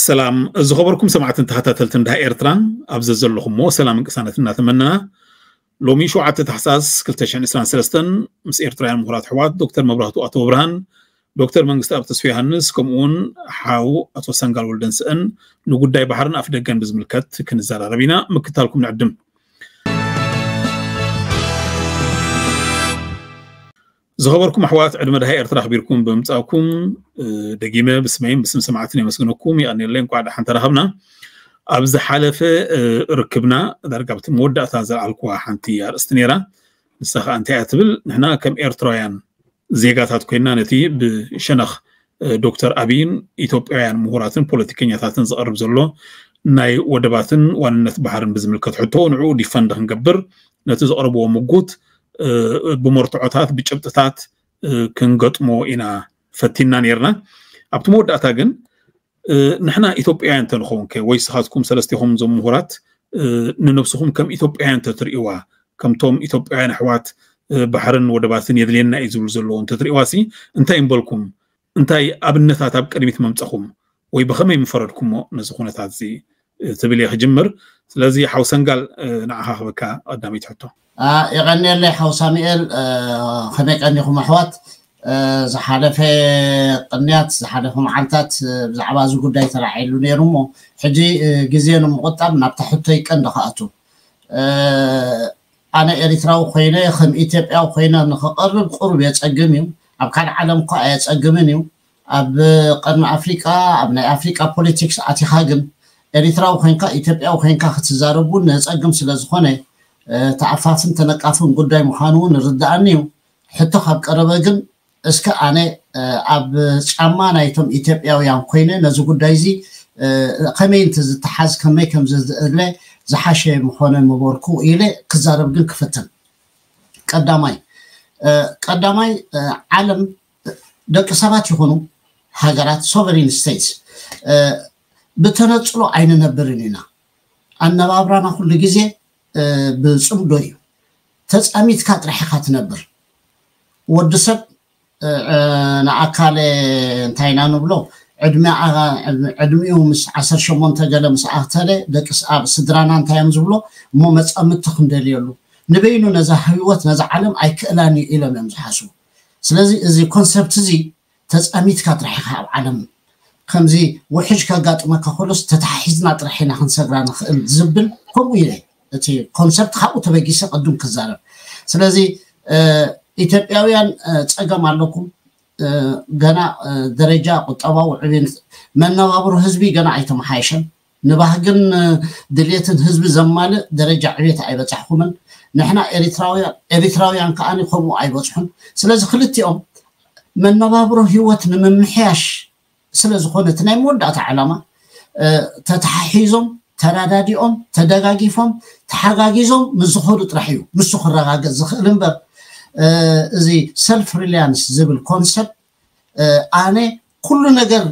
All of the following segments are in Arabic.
سلام از خبركم سمعت انتهت تلتن ده ايرتران ابز زلهم مو سلام انكسانت نتمنى لو مي شعات تحساس كلتشان اسلام سلستن مس ايرتران مهرات حوات دكتور مبرهتو اتو برهان دكتور منغست اب تسفي هانس كومون حاو اتو سانغال ولدنسن نغداي بحرن افدغان بزملكت كنزال عربينا مكتالكم نعدم زخبركم أحوات عدم هاي ارتراح بيركم بمتاكم آه، دقيمة بسمعين بسم سمعتنا مسكنكم يعني اللي نقعد حنت رهبنا أبز حلفة آه، ركبنا درجة مودة تازل على القوة حنتي يا استنيرة نسخ أنت أتبل هنا كم ارتراين زيجا تاتكينا نتي بشنخ آه، دكتور أبين يتوب عن مهوراتن بوليتيكية تاتن زقرب زلو ناي ودباتن وان نتبحرن بزملكة حتون عودي فندهن قبر نتزقرب ومقوت بمرتعتات بجبتات كنغط مو إنا فتنا نيرنا أبتمو داتا غن نحنا إثوبيا ينتن خون كي ويسخاتكم سلستي هم زم مهورات ننفسهم كم إثوبيا ينتن ترئيوا كم توم إثوبيا نحوات بحرن ودباثن يدلينا إزول زلون تترئواسي انتا ينبلكم انتا أبنثا تاب كريمة ممتخم ويبخمي مفردكم نزخونة تاتزي تبليه جمر سلازي حوسان قال نعها بكا قدام يتحطو اه يغني لي حوساميل خميك اني خو محوات زحالف قنيات زحالف معلتات بزعبا زو قداي تراعيلو نيرمو حجي غزيانو مقطب نبتحتو يقند خاطو انا اريتراو خوينه خم ايتيبيا خوينه نخقرب قرب يتقمي اب كان عالم قا يتقمنيو اب قرن افريكا اب نا افريكا بوليتيكس اتي خاغم ኤሪትራዊ ኮንካ ኢትዮጵያዊ ኮንካ ክትዛረቡ ንፀግም ስለዝኮነ ተዓፋፍን ተነቃፍን ጉዳይ ምዃኑ እውን ርዳእኒ እዩ ሕቶ ካብ ቀረበ ግን እስከ ኣነ ኣብ ጫማ ናይቶም ኢትዮጵያውያን ኮይነ ነዚ ጉዳይ እዚ ከመይ ዝተሓዝ ከመይ ከም ዝእለ ዝሓሸ ምኾነ መበርኩ ኢለ ክዛረብ ግን ክፍትን ቀዳማይ ቀዳማይ ዓለም ደቂ ሰባት ይኹኑ ሃገራት ሶቨሪን ስቴትስ ብተነፅሎ ኣይንነብርን ኢና ኣነባብራና ኩሉ ግዜ ብፅምዶ እዩ ተፃሚትካ ጥራሕካ ትነብር ወዲ ሰብ ንኣካል እንታይ ኢና ንብሎ ዕድሚኡ ምስ 18 ገለ ምስ ኣክተለ ደቂ ኣብ ስድራና እንታይ እዮም ዝብሎ እሞ መፀምቲ ክንደልየሉ ንበይኑ ነዛ ህይወት ነዛ ዓለም ኣይክእላን እዩ ኢሎም እዮም ዝሓስቡ ስለዚ እዚ ኮንሰፕት እዚ ተፃሚትካ ጥራሕካ ኣብ ዓለም ከምዚ ውሕጅ ከጋጥመካ ከሎስ ተታሓሒዝና ጥራሕ ኢና ክንሰግራ ንክእል ዝብል ከምኡ ኢ እቲ ኮንሰፕት ካብኡ ተበጊሰ ቅድም ክዛረብ ስለዚ ኢትዮጵያውያን ፀገም ኣለኩም ገና ደረጃ ቁጠባዊ ዕብን መነባብሮ ህዝቢ ገና ኣይተመሓየሸን ንባህግን ድልየትን ህዝቢ ዘማልእ ደረጃ ዕብት ኣይበፃሕኩምን ንሕና ኤሪትራውያን ኤሪትራውያን ከዓኒ ከምኡ ኣይበፅሑን ስለዚ ክልቲኦም መነባብሮ ሂወት ንምምሕያሽ ስለ ዝኾነ እቲ ናይ መወዳእታ ዓላማ ተተሓሒዞም ተዳዳዲኦም ተደጋጊፎም ተሓጋጊዞም ምስ ዝኸዱ ጥራሕ እዩ ንሱ ክረጋገፅ ዝኽእል እምበር እዚ ሰልፍ ሪላያንስ ዝብል ኮንሰፕት ኣነ ኩሉ ነገር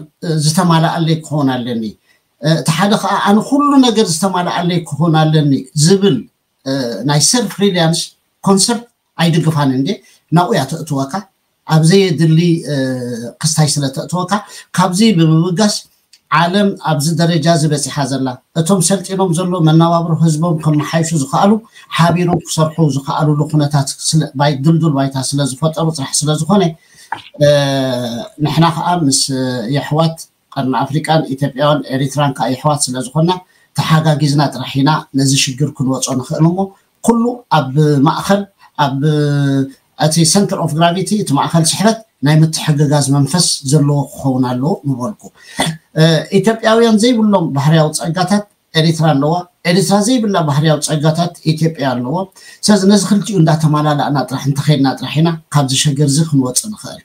ዝተማልኣለይ ክኾን ኣለኒ እቲ ሓደ ከዓ ኣነ ኩሉ ነገር ዝተማልኣለይ ክኾን ኣለኒ ዝብል ናይ ሰልፍ ሪላያንስ ኮንሰፕት ኣይድግፋን እንዴ ናብኡ እያ ተእትወካ ኣብ ዘየድሊ ክስታይ ስለ ተእትወካ ካብዚ ብምብጋስ ዓለም ኣብዚ ደረጃ ዝበፂሓ ዘላ እቶም ሰልጢኖም ዘሎ መነባብሮ ህዝቦም ከመሓይሹ ዝኽኣሉ ሓቢሮም ክሰርሑ ዝኽኣልሉ ኩነታት ድልዱል ባይታ ስለዝፈጠሩ ፅራሕ ስለዝኮነ ንሕና ከዓ ምስ የሕዋት ቀርኒ ኣፍሪቃን ኢትዮጵያን ኤሪትራን ከዓ የሕዋት ስለዝኮና ተሓጋጊዝና ጥራሕ ኢና ነዚ ሽግር ክንወፆ ንኽእል እሞ ኩሉ ኣብ ማእኸል ኣብ እቲ ሰንተር ኦፍ ግራቪቲ እቲ ማእከል ስሕበት ናይ ምትሕግጋዝ መንፈስ ዘለዎ ክኸውን ኣለዎ ንበልኩ ኢትዮጵያውያን ዘይብሎም ባህርያዊ ፀጋታት ኤሪትራ ኣለዋ ኤሪትራ ዘይብላ ባህርያዊ ፀጋታት ኢትዮጵያ ኣለዋ ስለዚ ነዚ ክልቲኡ እንዳተመላላእና ጥራሕ እንተኸይድና ጥራሕ ኢና ካብዚ ሸገር እዚ ክንወፅእ ንኽእል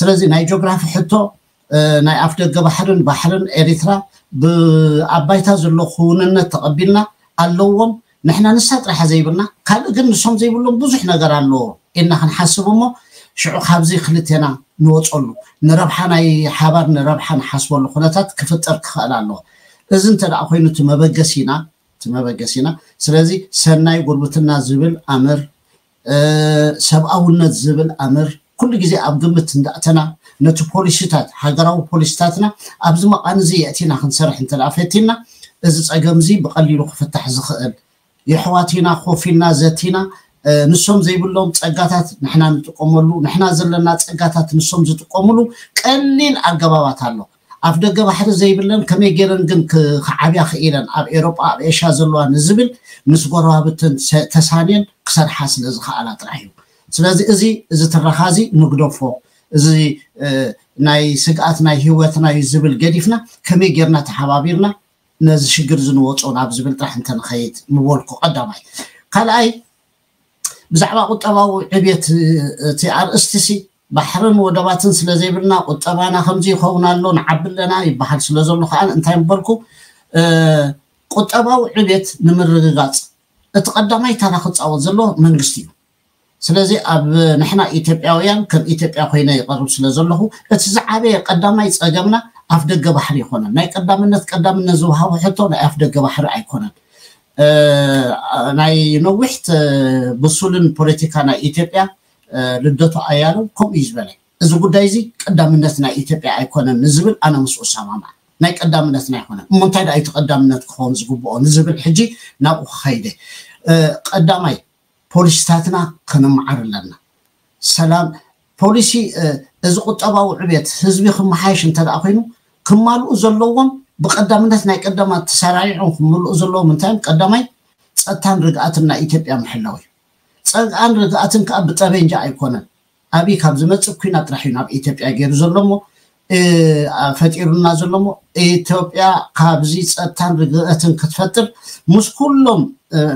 ስለዚ ናይ ጂኦግራፊ ሕቶ ናይ ኣፍ ደገ ባሕርን ባሕርን ኤሪትራ ብኣባይታ ዘሎ ክውንነት ተቐቢልና ኣለዎም ንሕና ንሳ ጥራሕ ዘይብልና ካልእ ግን ንሶም ዘይብሎም ብዙሕ ነገር ኣለዎ ኢልና ክንሓስብ እሞ ሽዑ ካብዚ ክልቴና ንወፀሉ ንረብሓ ናይ ሓባር ንረብሓ ንሓስበሉ ኩነታት ክፍጠር ክኽእል ኣለዎ እዚ እንተደኣ ኮይኑ እቲ መበገሲና እቲ መበገሲና ስለዚ ሰናይ ጉርብትና ዝብል ኣምር ሰብኣውነት ዝብል ኣምር ኩሉ ግዜ ኣብ ግምት እንዳእተና ነቲ ፖሊሲታት ሃገራዊ ፖሊሲታትና ኣብዚ መቃን እዚ የእቲና ክንሰርሕ እንተደኣ ፈቲና እዚ ፀገም እዚ ብቀሊሉ ክፍታሕ ዝኽእል የሕዋትና ኮፊልና ዘቲና ንሶም ዘይብሎም ፀጋታት ንሕና ንጥቀመሉ ንሕና ዘለና ፀጋታት ንሶም ዝጥቀምሉ ቀሊል ኣገባባት ኣሎ ኣብ ደገ ባሕሪ ዘይብለን ከመይ ገይረን ግን ክዓብያ ክኢለን ኣብ ኤሮጳ ኣብ ኤሽያ ዘለዋ ንዝብል ምስ ጎረባብትን ተሳንየን ክሰርሓ ስለ ዝከኣላ ጥራሕ እዩ ስለዚ እዚ እዚ ትረካ እዚ ንግደፎ እዚ ናይ ስግኣት ናይ ሂወትና እዩ ዝብል ገዲፍና ከመይ ጌርና ተሓባቢርና ነዚ ሽግር ዝንወፆ ናብ ዝብል ጥራሕ እንተንኸይድ ምበልኩ ቀዳማይ ካልኣይ ብዛዕባ ቁጠባዊ ዕብየት እቲ ኣርእስቲ ሲ ባሕርን ወደባትን ስለዘይብልና ቁጠባና ከምዚ ይኸውን ኣሎ ንዓቢ ኣለና ይበሃል ስለዘሎ ከዓ እንታይ ምበልኩ ቁጠባዊ ዕብየት ንምርግጋፅ እቲ ቀዳማይ ታራ ክፃወት ዘሎ መንግስቲ እዩ ስለዚ ኣብ ንሕና ኢትዮጵያውያን ከም ኢትዮጵያ ኮይነ ይቐርብ ስለ ዘለኹ እቲ ዝዓበየ ቀዳማይ ፀገምና ኣፍ ደገ ባሕሪ ይኮነን ናይ ቀዳምነት ቀዳምነት ዝውሃቡ ሕቶ ናይ ኣፍ ደገ ባሕሪ ኣይኮነን ናይ ነዊሕት ብሱልን ፖለቲካ ናይ ኢትዮጵያ ልደቱ ኣያሎ ከምኡ እዩ ዝበለይ እዚ ጉዳይ እዚ ቀዳምነት ናይ ኢትዮጵያ ኣይኮነን ንዝብል ኣነ ምስኡ ሰማማዕ ናይ ቀዳምነትና ይኮነን እሞ እንታይ ዳእቲ ቀዳምነት ክኸውን ዝግብኦ ንዝብል ሕጂ ናብኡ ክኸይደ ቀዳማይ ፖሊስታትና ከነምዓር ኣለና ሰላም ፖሊሲ እዚ ቁጠባዊ ዕብየት ህዝቢ ክመሓየሽ እንተደኣ ኮይኑ ክማልኡ ዘለዎም ብቀዳምነት ናይ ቀዳማ ተሰራሪዖም ክምልኡ ዘለዎም እንታይ ቀዳማይ ፀጥታን ርግኣትን ናይ ኢትዮጵያ ምሕላው እዩ ፀግኣን ርግኣትን ከዓ ብጠበንጃ ኣይኮነን ኣብይ ካብ ዝመፅእ ኩናት ጥራሕ እዩ ናብ ኢትዮጵያ ገይሩ ዘሎ ሞ ፈጢሩና ዘሎ ሞ ኢትዮጵያ ካብዚ ፀጥታን ርግአትን ክትፈጥር ምስ ኩሎም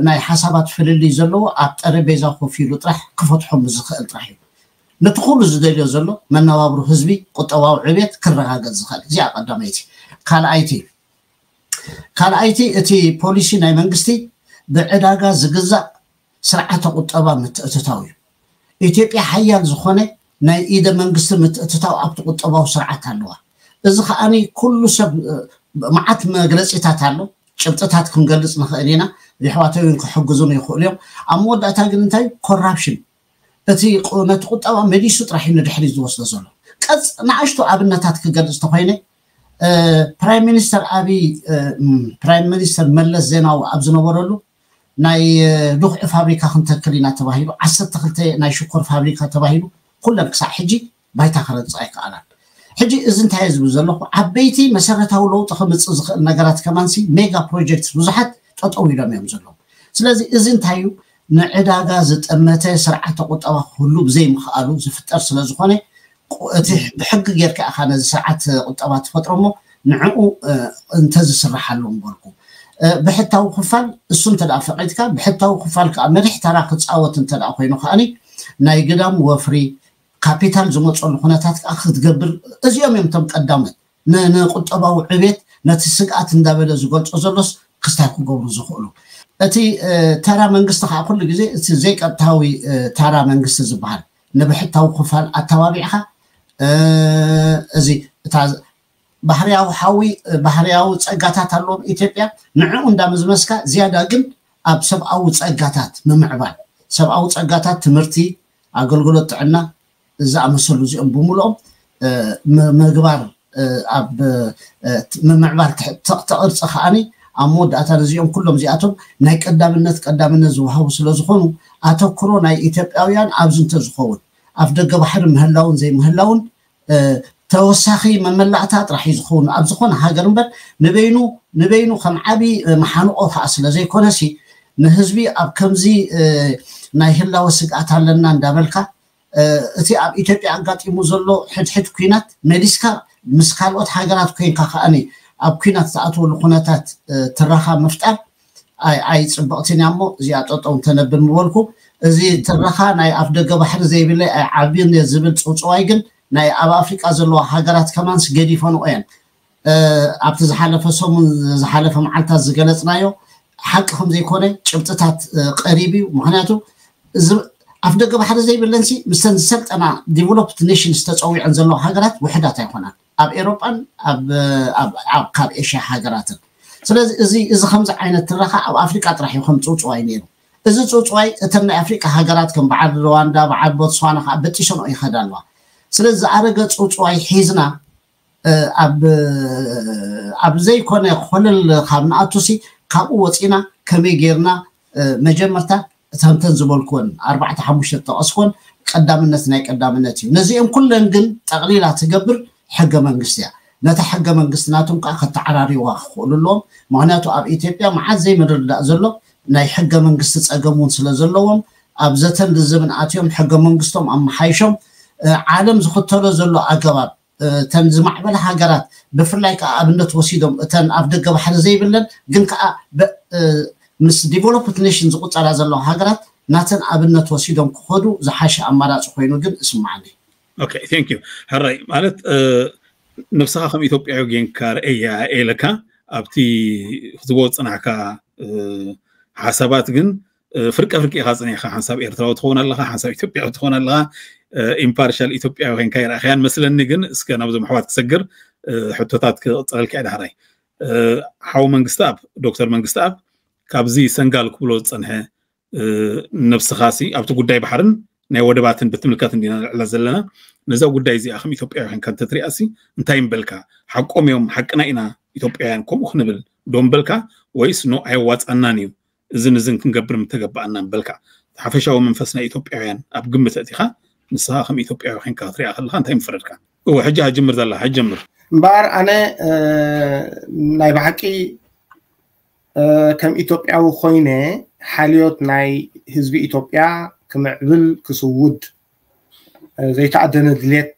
ናይ ሓሳባት ፍልልይ ዘለዎ ኣብ ጠረጴዛ ኮፍ ኢሉ ጥራሕ ክፈትሖም ዝኽእል ጥራሕ እዩ ነቲ ኩሉ ዝደልዮ ዘሎ መነባብሮ ህዝቢ ቁጠባዊ ዕብት ክረጋገፅ ዝኽእል እዚኣ ቀዳመይቲ ካልኣይቲ ካልኣይቲ እቲ ፖሊሲ ናይ መንግስቲ ብዕዳጋ ዝግዛእ ስርዓተ ቁጠባ ምትእትታው እዩ ኢትዮጵያ ሓያል ዝኾነ ናይ ኢደ መንግስቲ ምትእትታው ኣብቲ ቁጠባዊ ስርዓት ኣለዋ እዚ ከዓኒ ኩሉ ሰብ መዓት መግለፂታት ኣሎ ጭብጥታት ክንገልፅ ንኽእል ኢና ብሕዋተዊን ክሕግዙን ይኽእሉ እዮም ኣብ መወዳእታ ግን እንታይ ኮራፕሽን እቲ ነቲ ቁጠባ መዲሱ ጥራሕ እዩ ንድሕሪ ዝወስዶ ዘሎ ቀፅ ንኣሽቱ ኣብነታት ክገልፅ ተኮይነ ፕራይም ሚኒስተር ኣብይ ፕራይም ሚኒስተር መለስ ዜናዊ ኣብ ዝነበረሉ ናይ ድኩዒ ፋብሪካ ክንተክል ኢና ተባሂሉ ዓሰርተ ክልተ ናይ ሽኮር ፋብሪካ ተባሂሉ ኩለን ክሳብ ሕጂ ባይታ ክረፅኣ ይከኣላን ሕጂ እዚ እንታይ ዝብል ዘለኹ ዓበይቲ መሰረታዊ ለውጢ ክምፅእ ዝኽእል ነገራት ከማንሲ ሜጋ ፕሮጀክት ብዙሓት ጠጠው ኢሎም እዮም ዘለዉ ስለዚ እዚ እንታይ እዩ ንዕዳጋ ዝጠመተ ስርዓተ ቁጠባ ክህሉ ብዘይምክኣሉ ዝፍጠር ስለ ዝኾነ እቲ ብሕጊ ጌርካ ኢኻ ነዚ ስርዓት ቁጠባ ትፈጥሮ እሞ ንዕኡ እንተዝስራሓሉ ንበልኩም ብሕታዊ ክፋል እሱ እንተደኣ ፈቂድካ ብሕታዊ ክፋል ከዓ መሪሕ ተራ ክፃወት እንተደኣ ኮይኑ ከዓኒ ናይ ግዳም ወፍሪ ካፒታል ዝመፀሉ ኩነታት ከዓ ክትገብር እዚኦም እዮም እቶም ቀዳሞት ንቁጠባዊ ዕቤት ነቲ ስግኣት እንዳበለ ዝገልፆ ዘሎስ ክስታይ ክገብሩ ዝኽእሉ እቲ ተራ መንግስቲ ከዓ ኩሉ ግዜ እቲ ዘይቀጥታዊ ተራ መንግስቲ ዝበሃል ንብሕታዊ ክፋል ኣተባቢዕካ እዚ እታ ባህርያዊ ሓዊ ባህርያዊ ፀጋታት ኣለዎም ኢትዮጵያ ንዕኡ እንዳምዝመስካ ዝያዳ ግን ኣብ ሰብኣዊ ፀጋታት ምምዕባል ሰብኣዊ ፀጋታት ትምህርቲ ኣገልግሎት ጥዕና ዝኣመሰሉ እዚኦም ብምልኦም ምግባር ኣብ ምምዕባር ተቕርፂ ከዓኒ أمود أترزيهم كلهم زياتهم ناي قدام الناس قدام الناس وهاو سلازخونو أتوكرو ناي إتبقاويان أبزن تزخون أفدق بحر مهلاون زي مهلاون أه توساخي مملعتات راح يزخون أبزخون هاجر مبر نبينو نبينو خم عبي محانو أوثا أسلا زي كونسي نهزبي أب كمزي أه ناي هلاو سقعت لنا ندابلكا እቲ ኣብ ኢትዮጵያ ኣጋጢሙ ዘሎ ሕድሕድ ኩናት መዲስካ ምስ ካልኦት ሃገራት ኮይንካ ከዓኒ ኣብ ኩናት ዝኣትወሉ ኩነታት ትራኻ ምፍጣር ኣይ ፅብቕትን እያ እሞ እዚኣ ጠጠው እንተነብል ምበልኩ እዚ ትራኻ ናይ ኣፍ ደገ ባሕሪ ዘይብለ ኣይ ዓብን እየ ዝብል ፅውፅዋይ ግን ናይ ኣብ ኣፍሪቃ ዘለዋ ሃገራት ከማንስ ገዲፈንኦ እየን ኣብቲ ዝሓለፈ ሰሙን ዝሓለፈ መዓልትታት ዝገለፅናዮ ሓቂ ከም ዘይኮነ ጭብጥታት ቀሪብ እዩ ምክንያቱ ኣፍ ደገ ባሕሪ ዘይብለንሲ ምስተን ዝሰልጠና ዲቨሎፕት ኔሽን ዝተፀዊዐን ዘለዎ ሃገራት ውሕዳት ኣይኮናን ኣብ ኤሮጳን ካብ ኤሽያ ሃገራትን ስለዚ እዚ እዚ ከምዚ ዓይነት ትረካ ኣብ ኣፍሪቃ ጥራሕ እዩ ከም ፅውፅዋይ ነይሩ እዚ ፅውፅዋይ እተን ናይ ኣፍሪቃ ሃገራት ከም በዓል ሩዋንዳ በዓል ቦትስዋና ከዓ በጢሸንኦ ይኸዳ ኣለዋ ስለዚ ዝኣረገ ፅውፅዋይ ሒዝና ኣብ ዘይኮነ ኮለል ካብ ንኣቱሲ ካብኡ ወፂና ከመይ ጌርና መጀመርታ እተንተን ዝበልክዎን ኣርባዕተ ሓሙሽተ ተጠቐስኮን ቀዳምነት ናይ ቀዳምነት እዩ ነዚኦም ኩለን ግን ጠቕሊላ ትገብር ሕገ መንግስቲ እያ ነታ ሕገ መንግስቲ ናቶም ከዓ ከተዓራሪዋ ክኽእሉ ኣለዎም ምክንያቱ ኣብ ኢትዮጵያ መዓዝ ዘይምድርዳእ ዘሎ ናይ ሕገ መንግስቲ ፀገም እውን ስለ ዘለዎም ኣብ ዘተን ዝብን ኣትዮም ሕገ መንግስቶም ኣመሓይሾም ዓለም ዝኽተሎ ዘሎ ኣገባብ እተን ዝማዕበለ ሃገራት ብፍላይ ከዓ ኣብነት ወሲዶም እተን ኣብ ደገ ባሕሪ ዘይብለን ግን ከዓ ምስ ዲቨሎፕት ኔሽን ዝቁፀራ ዘለዋ ሃገራት ናተን ኣብነት ወሲዶም ክኸዱ ዝሓሸ ኣማራፂ ኮይኑ ግን እስማዓኒ ኦኬ ቴንክ ዩ ሃራይ ማለት ንብስኻ ከም ኢትዮጵያዊ ጌንካ ርእያ ኤለካ ኣብቲ ህዝቦ ፅናዕካ ሓሳባት ግን ፍርቀ ፍርቂ ኢኻ ፅኒዕካ ሓንሳብ ኤርትራዊ ትኸውን ኣለካ ሓንሳብ ኢትዮጵያዊ ትኸውን ኣለካ ኢምፓርሻል ኢትዮጵያዊ ኮይንካ ይረእኸያን መስለኒ ግን እስከ ናብዞም ኣሕዋት ክሰግር ሕቶታት ክቕፅለልካ የ ዳሕራይ ሓዊ መንግስቲ ኣብ ዶክተር መንግስቲ ኣብ ካብዚ ሰንጋል ክብሎ ዝፀንሐ ነብስኻ ሲ ኣብቲ ጉዳይ ባሕርን ናይ ወደባትን ብትምልከት እንዲና ንዕለ ዘለና ነዛ ጉዳይ እዚኣ ከም ኢትዮጵያውያን ካብ ተትሪኣሲ እንታይ ንበልካ ሓቆም እዮም ሓቅና ኢና ኢትዮጵያውያን ከምኡ ክንብል ዶ ንበልካ ወይስ ኖ ኣይዋፃናን እዩ እዝን እዝን ክንገብር ምተገባኣና ንበልካ ሓፈሻዊ መንፈስ ናይ ኢትዮጵያውያን ኣብ ግምት እቲኻ ንስኻ ከም ኢትዮጵያዊ ኮንካ ክትሪኣ ከለካ እንታይ ምፍረድካ እወ ሕጂ ሃጅምር ዘላ ሃጅምር እምበር ኣነ ናይ ብሓቂ ከም ኢትዮጵያዊ ኮይነ ሓልዮት ናይ ህዝቢ ኢትዮጵያ ክምዕብል ክስውድ ዘይተዓደነ ድሌት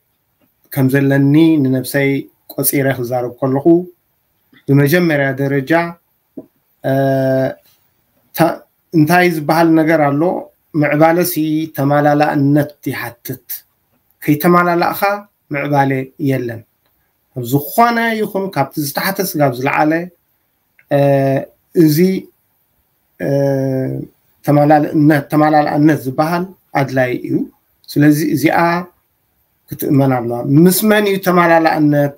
ከም ዘለኒ ንነብሰይ ቆፂረ ክዛረብ ከለኹ ብመጀመርያ ደረጃ እንታይ ዝበሃል ነገር ኣሎ ምዕባለሲ ተመላላእነት ይሓትት ከይተመላላእኻ ምዕባለ የለን ኣብ ዝኾነ ይኹን ካብቲ ዝተሓተ ስጋብ ዝለዓለ እዚ ተመላልእነት ዝበሃል ኣድላይ እዩ ስለዚ እዚኣ ክትእመን ኣለዋ ምስ መን እዩ ተመላላእነት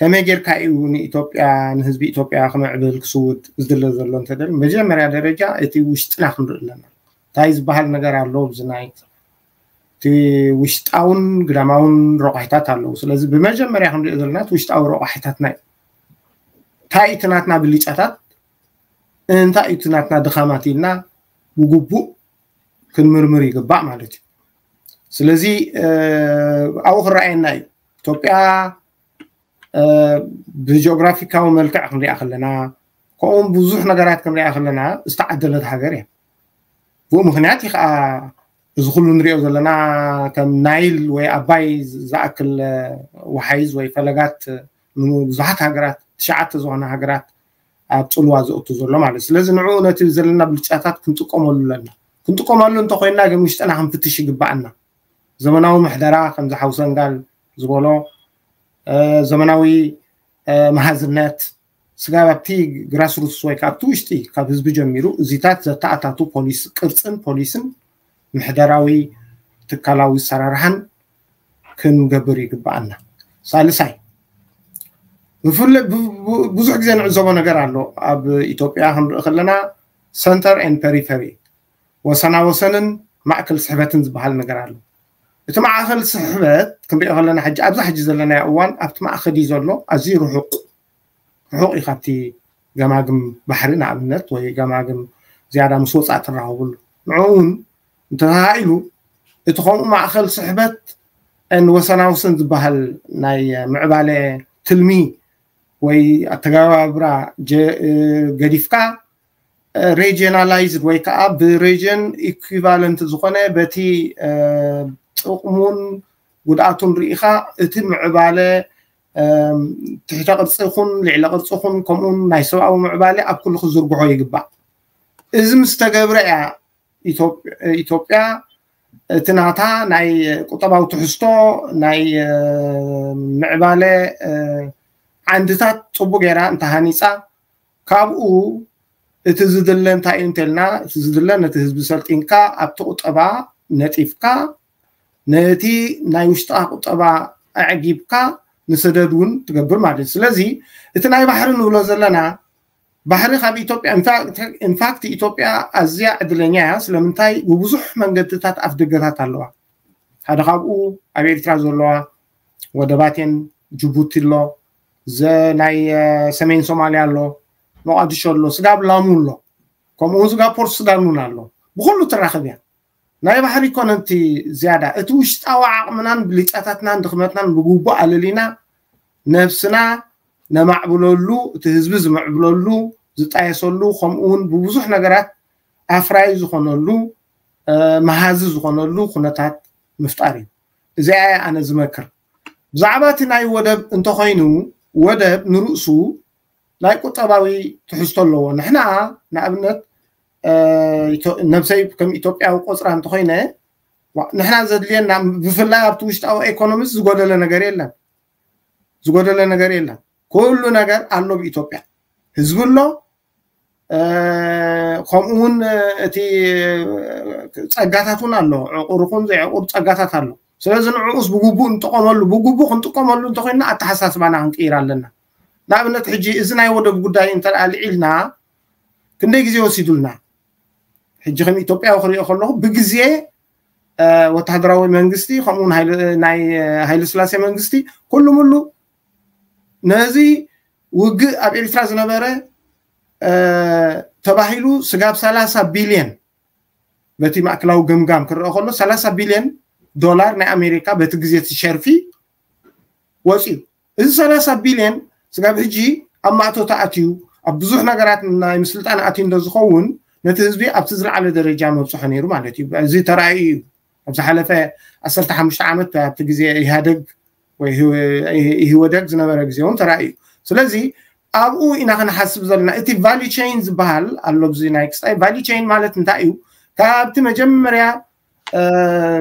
ከመይ ጌርካ እዩ ንኢትዮጵያ ንህዝቢ ኢትዮጵያ ክምዕብል ክስውድ ዝድለ ዘሎ እንተደሊ መጀመርያ ደረጃ እቲ ውሽጢና ክንርኢ ኣለና እንታይ ዝበሃል ነገር ኣለዎ ብዝናይ እቲ ውሽጣውን ግዳማውን ረቋሒታት ኣለው ስለዚ ብመጀመርያ ክንሪኦ ዘለና እቲ ውሽጣዊ ረቋሒታትና እዩ እንታይ እቲ ናትና ብልጫታት እንታይ እዩ እቲ ናትና ድኻማት ኢልና ብግቡእ ክንምርምር ይግባእ ማለት እዩ ስለዚ ኣብኡ ክረኣየና እዩ ኢትዮጵያ ብጂኦግራፊካዊ መልክዕ ክንሪኣ ከለና ከምኡም ብዙሕ ነገራት ክንሪኣ ከለና ዝተዓደለት ሃገር እያ ብኡ ምክንያት እዩ ከዓ እዚ ኩሉ ንሪኦ ዘለና ከም ናይል ወይ ኣባይ ዝኣክል ወሓይዝ ወይ ፈለጋት ብዙሓት ሃገራት ትሽዓተ ዝኮነ ሃገራት ኣብ ፅልዋ ዝእቱ ዘሎ ማለት ስለዚ ንዕኡ ነቲ ዘለና ብልጫታት ክንጥቀመሉ ኣለና ክንጥቀመሉ እንተኮይንና ግን ውሽጥና ክንፍትሽ ይግባአና ዘመናዊ ምሕደራ ከም ዝሓውሰንጋል ዝበሎ ዘመናዊ መሃዝነት ስጋብ ኣብቲ ግራስሩትስ ወይ ከዓ ኣብቲ ውሽጢ ካብ ህዝቢ ጀሚሩ እዚታት ዘተኣታቱ ፖሊስ ቅርፅን ፖሊስን ምሕደራዊ ትካላዊ ኣሰራርሓን ክንገብር ይግባኣና ሳልሳይ ብዙሕ ግዜ ንዕዘቦ ነገር ኣሎ ኣብ ኢትዮጵያ ክንርኢ ከለና ሰንተር ኤን ፐሪፈሪ ወሰናወሰንን ማእከል ስሕበትን ዝበሃል ነገር ኣሎ انت ماخذ صحبت كنبيع لنا حجه ابزح حجه لنا اوان ابت ماخذ يزلو ازي رحوق رحوق يخاتي جماغم بحرنا عبنت وهي جماغم زياده مسوصه ترهول معون انت هايلو تخون ماخذ صحبت ان وسنا وسن بهال ناي معباله تلمي وي اتغاوا برا جديفكا ريجيونالايزد وي كاب ريجن ايكويفالنت زخنه بتي ጥቕሙን ጉድኣቱን ርኢኻ እቲ ምዕባለ ትሕተ ቅርፂ ይኹን ልዕሊ ቅርፂ ይኹን ከምኡውን ናይ ሰብኣዊ ምዕባለ ኣብ ኩሉ ክዝርግሖ ይግባእ እዚ ምስ ተገብረ እያ ኢትዮጵያ እቲ ናታ ናይ ቁጠባዊ ትሕዝቶ ናይ ምዕባለ ዓንድታት ፅቡቅ ገይራ እንተሃኒፃ ካብኡ እቲ ዝድለ እንታይ እዩ እንተልና እቲ ዝድለ ነቲ ህዝቢ ሰልጢንካ ኣብቲ ቁጠባ ነጢፍካ ነቲ ናይ ውሽጥካ ቁጠባ ኣዕጊብካ ንስደድ እውን ትገብር ማለት እዩ ስለዚ እቲ ናይ ባሕሪ ንብሎ ዘለና ባሕሪ ካብ ኢትዮጵያ ኢንፋክት ኢትዮጵያ ኣዝያ ዕድለኛ እያ ስለምንታይ ብብዙሕ መንገድታት ኣፍደገታት ኣለዋ ሓደ ካብኡ ኣብ ኤርትራ ዘለዋ ወደባቴን ጅቡቲ ኣሎ ናይ ሰሜን ሶማልያ ኣሎ መቃዲሾ ኣሎ ስጋብ ላሙ ኣሎ ከምኡ ስጋብ ፖርት ሱዳን እውን ኣሎ ብኩሉ ትራኸብ እያ ናይ ባሕሪ ኮነ እቲ ዝያዳ እቲ ውሽጣዊ ዓቕምናን ብልጫታትናን ድኽመትናን ብግቡእ ኣለሊና ነብስና ነማዕብለሉ እቲ ህዝቢ ዝምዕብለሉ ዝጣየሰሉ ከምኡ እውን ብብዙሕ ነገራት ኣፍራይ ዝኾነሉ መሃዚ ዝኾነሉ ኩነታት ምፍጣር እዩ እዚኣ ኣነ ዝመክር ብዛዕባ እቲ ናይ ወደብ እንተኮይኑ ወደብ ንርእሱ ናይ ቁጠባዊ ትሕዝቶ ኣለዎ ንሕና ንኣብነት ነብሰይ ከም ኢትዮጵያ ቆፅራ እንተኮይነ ንሕና ዘድልየና ብፍላይ ኣብቲ ውሽጣዊ ኢኮኖሚስ ዝጎደለ ነገር የለን ዝጎደለ ነገር የለን ኩሉ ነገር ኣሎ ብኢትዮጵያ ህዝቢ ኣሎ ከምኡ ውን እቲ ፀጋታት ውን ኣሎ ዕቁር ይኹን ዘይዕቁር ፀጋታት ኣሎ ስለዚ ንዕኡስ ብጉቡእ እንጥቀመሉ ብጉቡእ ክንጥቀመሉ እንተኮይና ኣተሓሳስባና ክንቅይር ኣለና ንኣብነት ሕጂ እዚ ናይ ወደብ ጉዳይ እንተኣ ልዒልና ክንደይ ግዜ ወሲዱልና ሕጂ ከም ኢትዮጵያ ክሪኦ ከለኹ ብግዜ ወተሃደራዊ መንግስቲ ከምኡውን ናይ ሃይለስላሴ መንግስቲ ኩሉ ሙሉ ነዚ ውግእ ኣብ ኤርትራ ዝነበረ ተባሂሉ ስጋብ 30 ቢልየን በቲ ማእከላዊ ግምጋም ክረአ ከሎ 30 ቢልየን ዶላር ናይ ኣሜሪካ በቲ ግዜ ትሸርፊ ወፂኡ እዚ 30 ቢልየን ስጋብ ሕጂ ኣብ ማእቶታ ኣትዩ ኣብ ብዙሕ ነገራት ናይ ምስልጣን ኣትዩ እንተዝኸውን نتي حزبي اب تزرع على درجه مبصوحه نيرو مالتي زي ترى اي ابز حلفه اصلت حمش عامت تقزي يهدق وهو هو دق زنبره زيون ترى اي سلازي ابو انا نحسب زلنا اتي فالي تشينز بهال اللوبز نايكس اي فالي تشين مالت انت ايو كابت مجمريا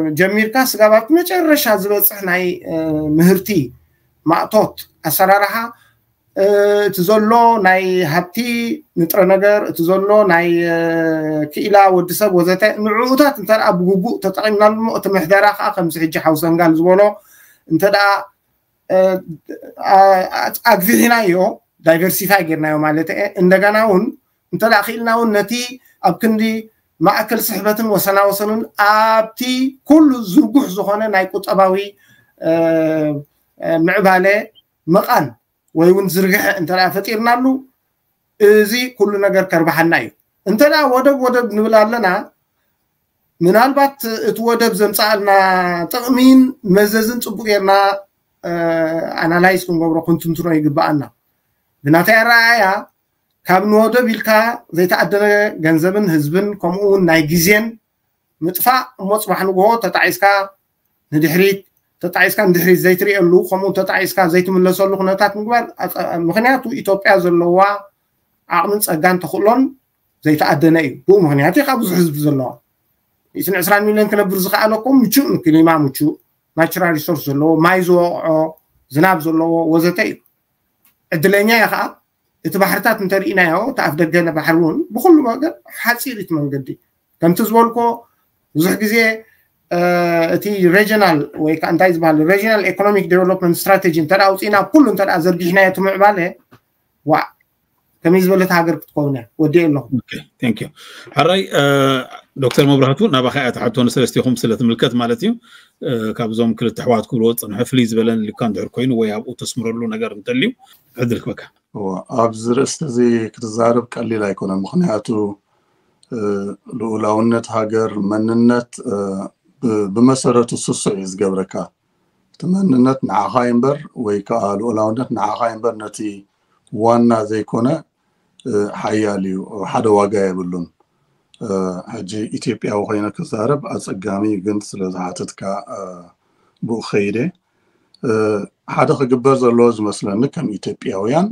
جميركا سغابات مجرشا زلوصحناي مهرتي معطوت اسرارها እቲ ዘሎ ናይ ሃብቲ ንጥረ ነገር እቲ ዘሎ ናይ ክኢላ ወዲሰብ ወዘተ ንዕኡታት እንተ ብግቡእ ተጠቂምና ሞ እቲ ምሕደራ ከዓ ከምዚ ሕጂ ሓውሰንጋል ዝበሎ እንተ ኣግዚሕናዮ ዳይቨርሲፋይ ጌርናዮ ማለት እየ እንደገና እውን እንተ ክኢልና እውን ነቲ ኣብ ክንዲ ማእከል ስሕበትን ወሰናወሰንን ኣብቲ ኩሉ ዝርጉሕ ዝኾነ ናይ ቁጠባዊ ምዕባለ ምቓን ወይ እውን ዝርግሐ እንተደኣ ፈጢርናሉ እዚ ኩሉ ነገር ከርባሓና እዩ እንተደኣ ወደብ ወደብ ንብል ኣለና ምናልባት እቲ ወደብ ዘምፃእልና ጥቕሚን መዘዝን ፅቡቅ ጌርና ኣናላይዝ ክንገብሮ ክንትንትኖ ይግባኣና ብናታይ ኣረኣያ ካብ ንወደብ ኢልካ ዘይተኣደለ ገንዘብን ህዝብን ከምኡ ናይ ግዜን ምጥፋእ እሞ ፅባሕ ንግሆ ተጣዒስካ ንድሕሪት ተጣዒስካ ንድሕሪት ዘይትሪእየሉ ከምኡ ተጣዒስካ ዘይትምለሰሉ ኩነታት ምግባር ምክንያቱ ኢትዮጵያ ዘለዋ ዓቕምን ፀጋን ተኽእሎን ዘይተኣደነ እዩ ብኡ ምክንያቱ ኢካ ብዙሕ ህዝቢ ዘለዋ ሚእትን ዕስራን ሚልዮን ክነብር ዝኽኣለኮ ምቹእ ክሊማ ምቹእ ናቹራል ሪሶርስ ዘለዎ ማይ ዝወቕዖ ዝናብ ዘለዎ ወዘተ እዩ ዕድለኛ የ ከዓ እቲ ባሕርታት እንተርኢናዮ እቲ ኣፍ ደገ ባሕሪ እውን ብኩሉ ወገን ሓፂሪት መንገዲ ከምቲ ዝበልኮ ብዙሕ ግዜ እቲ ሬጅናል ወይ ከዓ እንታይ ዝበሃል ሬጅናል ኢኮኖሚክ ዴቨሎፕመንት ስትራቴጂ እንተ ኣውፂና ኩሉ እንተ ዘርጊሕናዮ ትምዕባለ ዋዕ ከመይ ዝበለት ሃገር ክትከውን እያ ወዲእ ኣለኹ ንክ ዩ ሓራይ ዶክተር መብራህቱ ናባኻ እያ ተሓቶ ንሰለስትኹም ስለትምልከት ማለት እዩ ካብዞም ክልተ ኣሕዋት ክብልዎ ፅንሐ ፍልይ ዝበለን ልካ እንድሕር ኮይኑ ወይ ኣብኡ ተስምረሉ ነገር እንተልዩ ዕድል ክበካ ኣብዚ ርእስቲ እዚ ክትዛርብ ቀሊል ኣይኮነን ምክንያቱ ልኡላውነት ሃገር መንነት ብመሰረቱ ስሱ እዩ ዝገብረካ እቲ መንነት ንዓኻ እምበር ወይ ከዓ ልኡላውነት ንዓኻ እምበር ነቲ ዋና ዘይኮነ ሓያል እዩ ሓደ ዋጋ የብሉን ሕጂ ኢትዮጵያዊ ኮይነ ክዛረብ ኣፀጋሚ ግን ስለዝሓትትካ ብኡ ከይደ ሓደ ክግበር ዘለዎ ዝመስለኒ ከም ኢትዮጵያውያን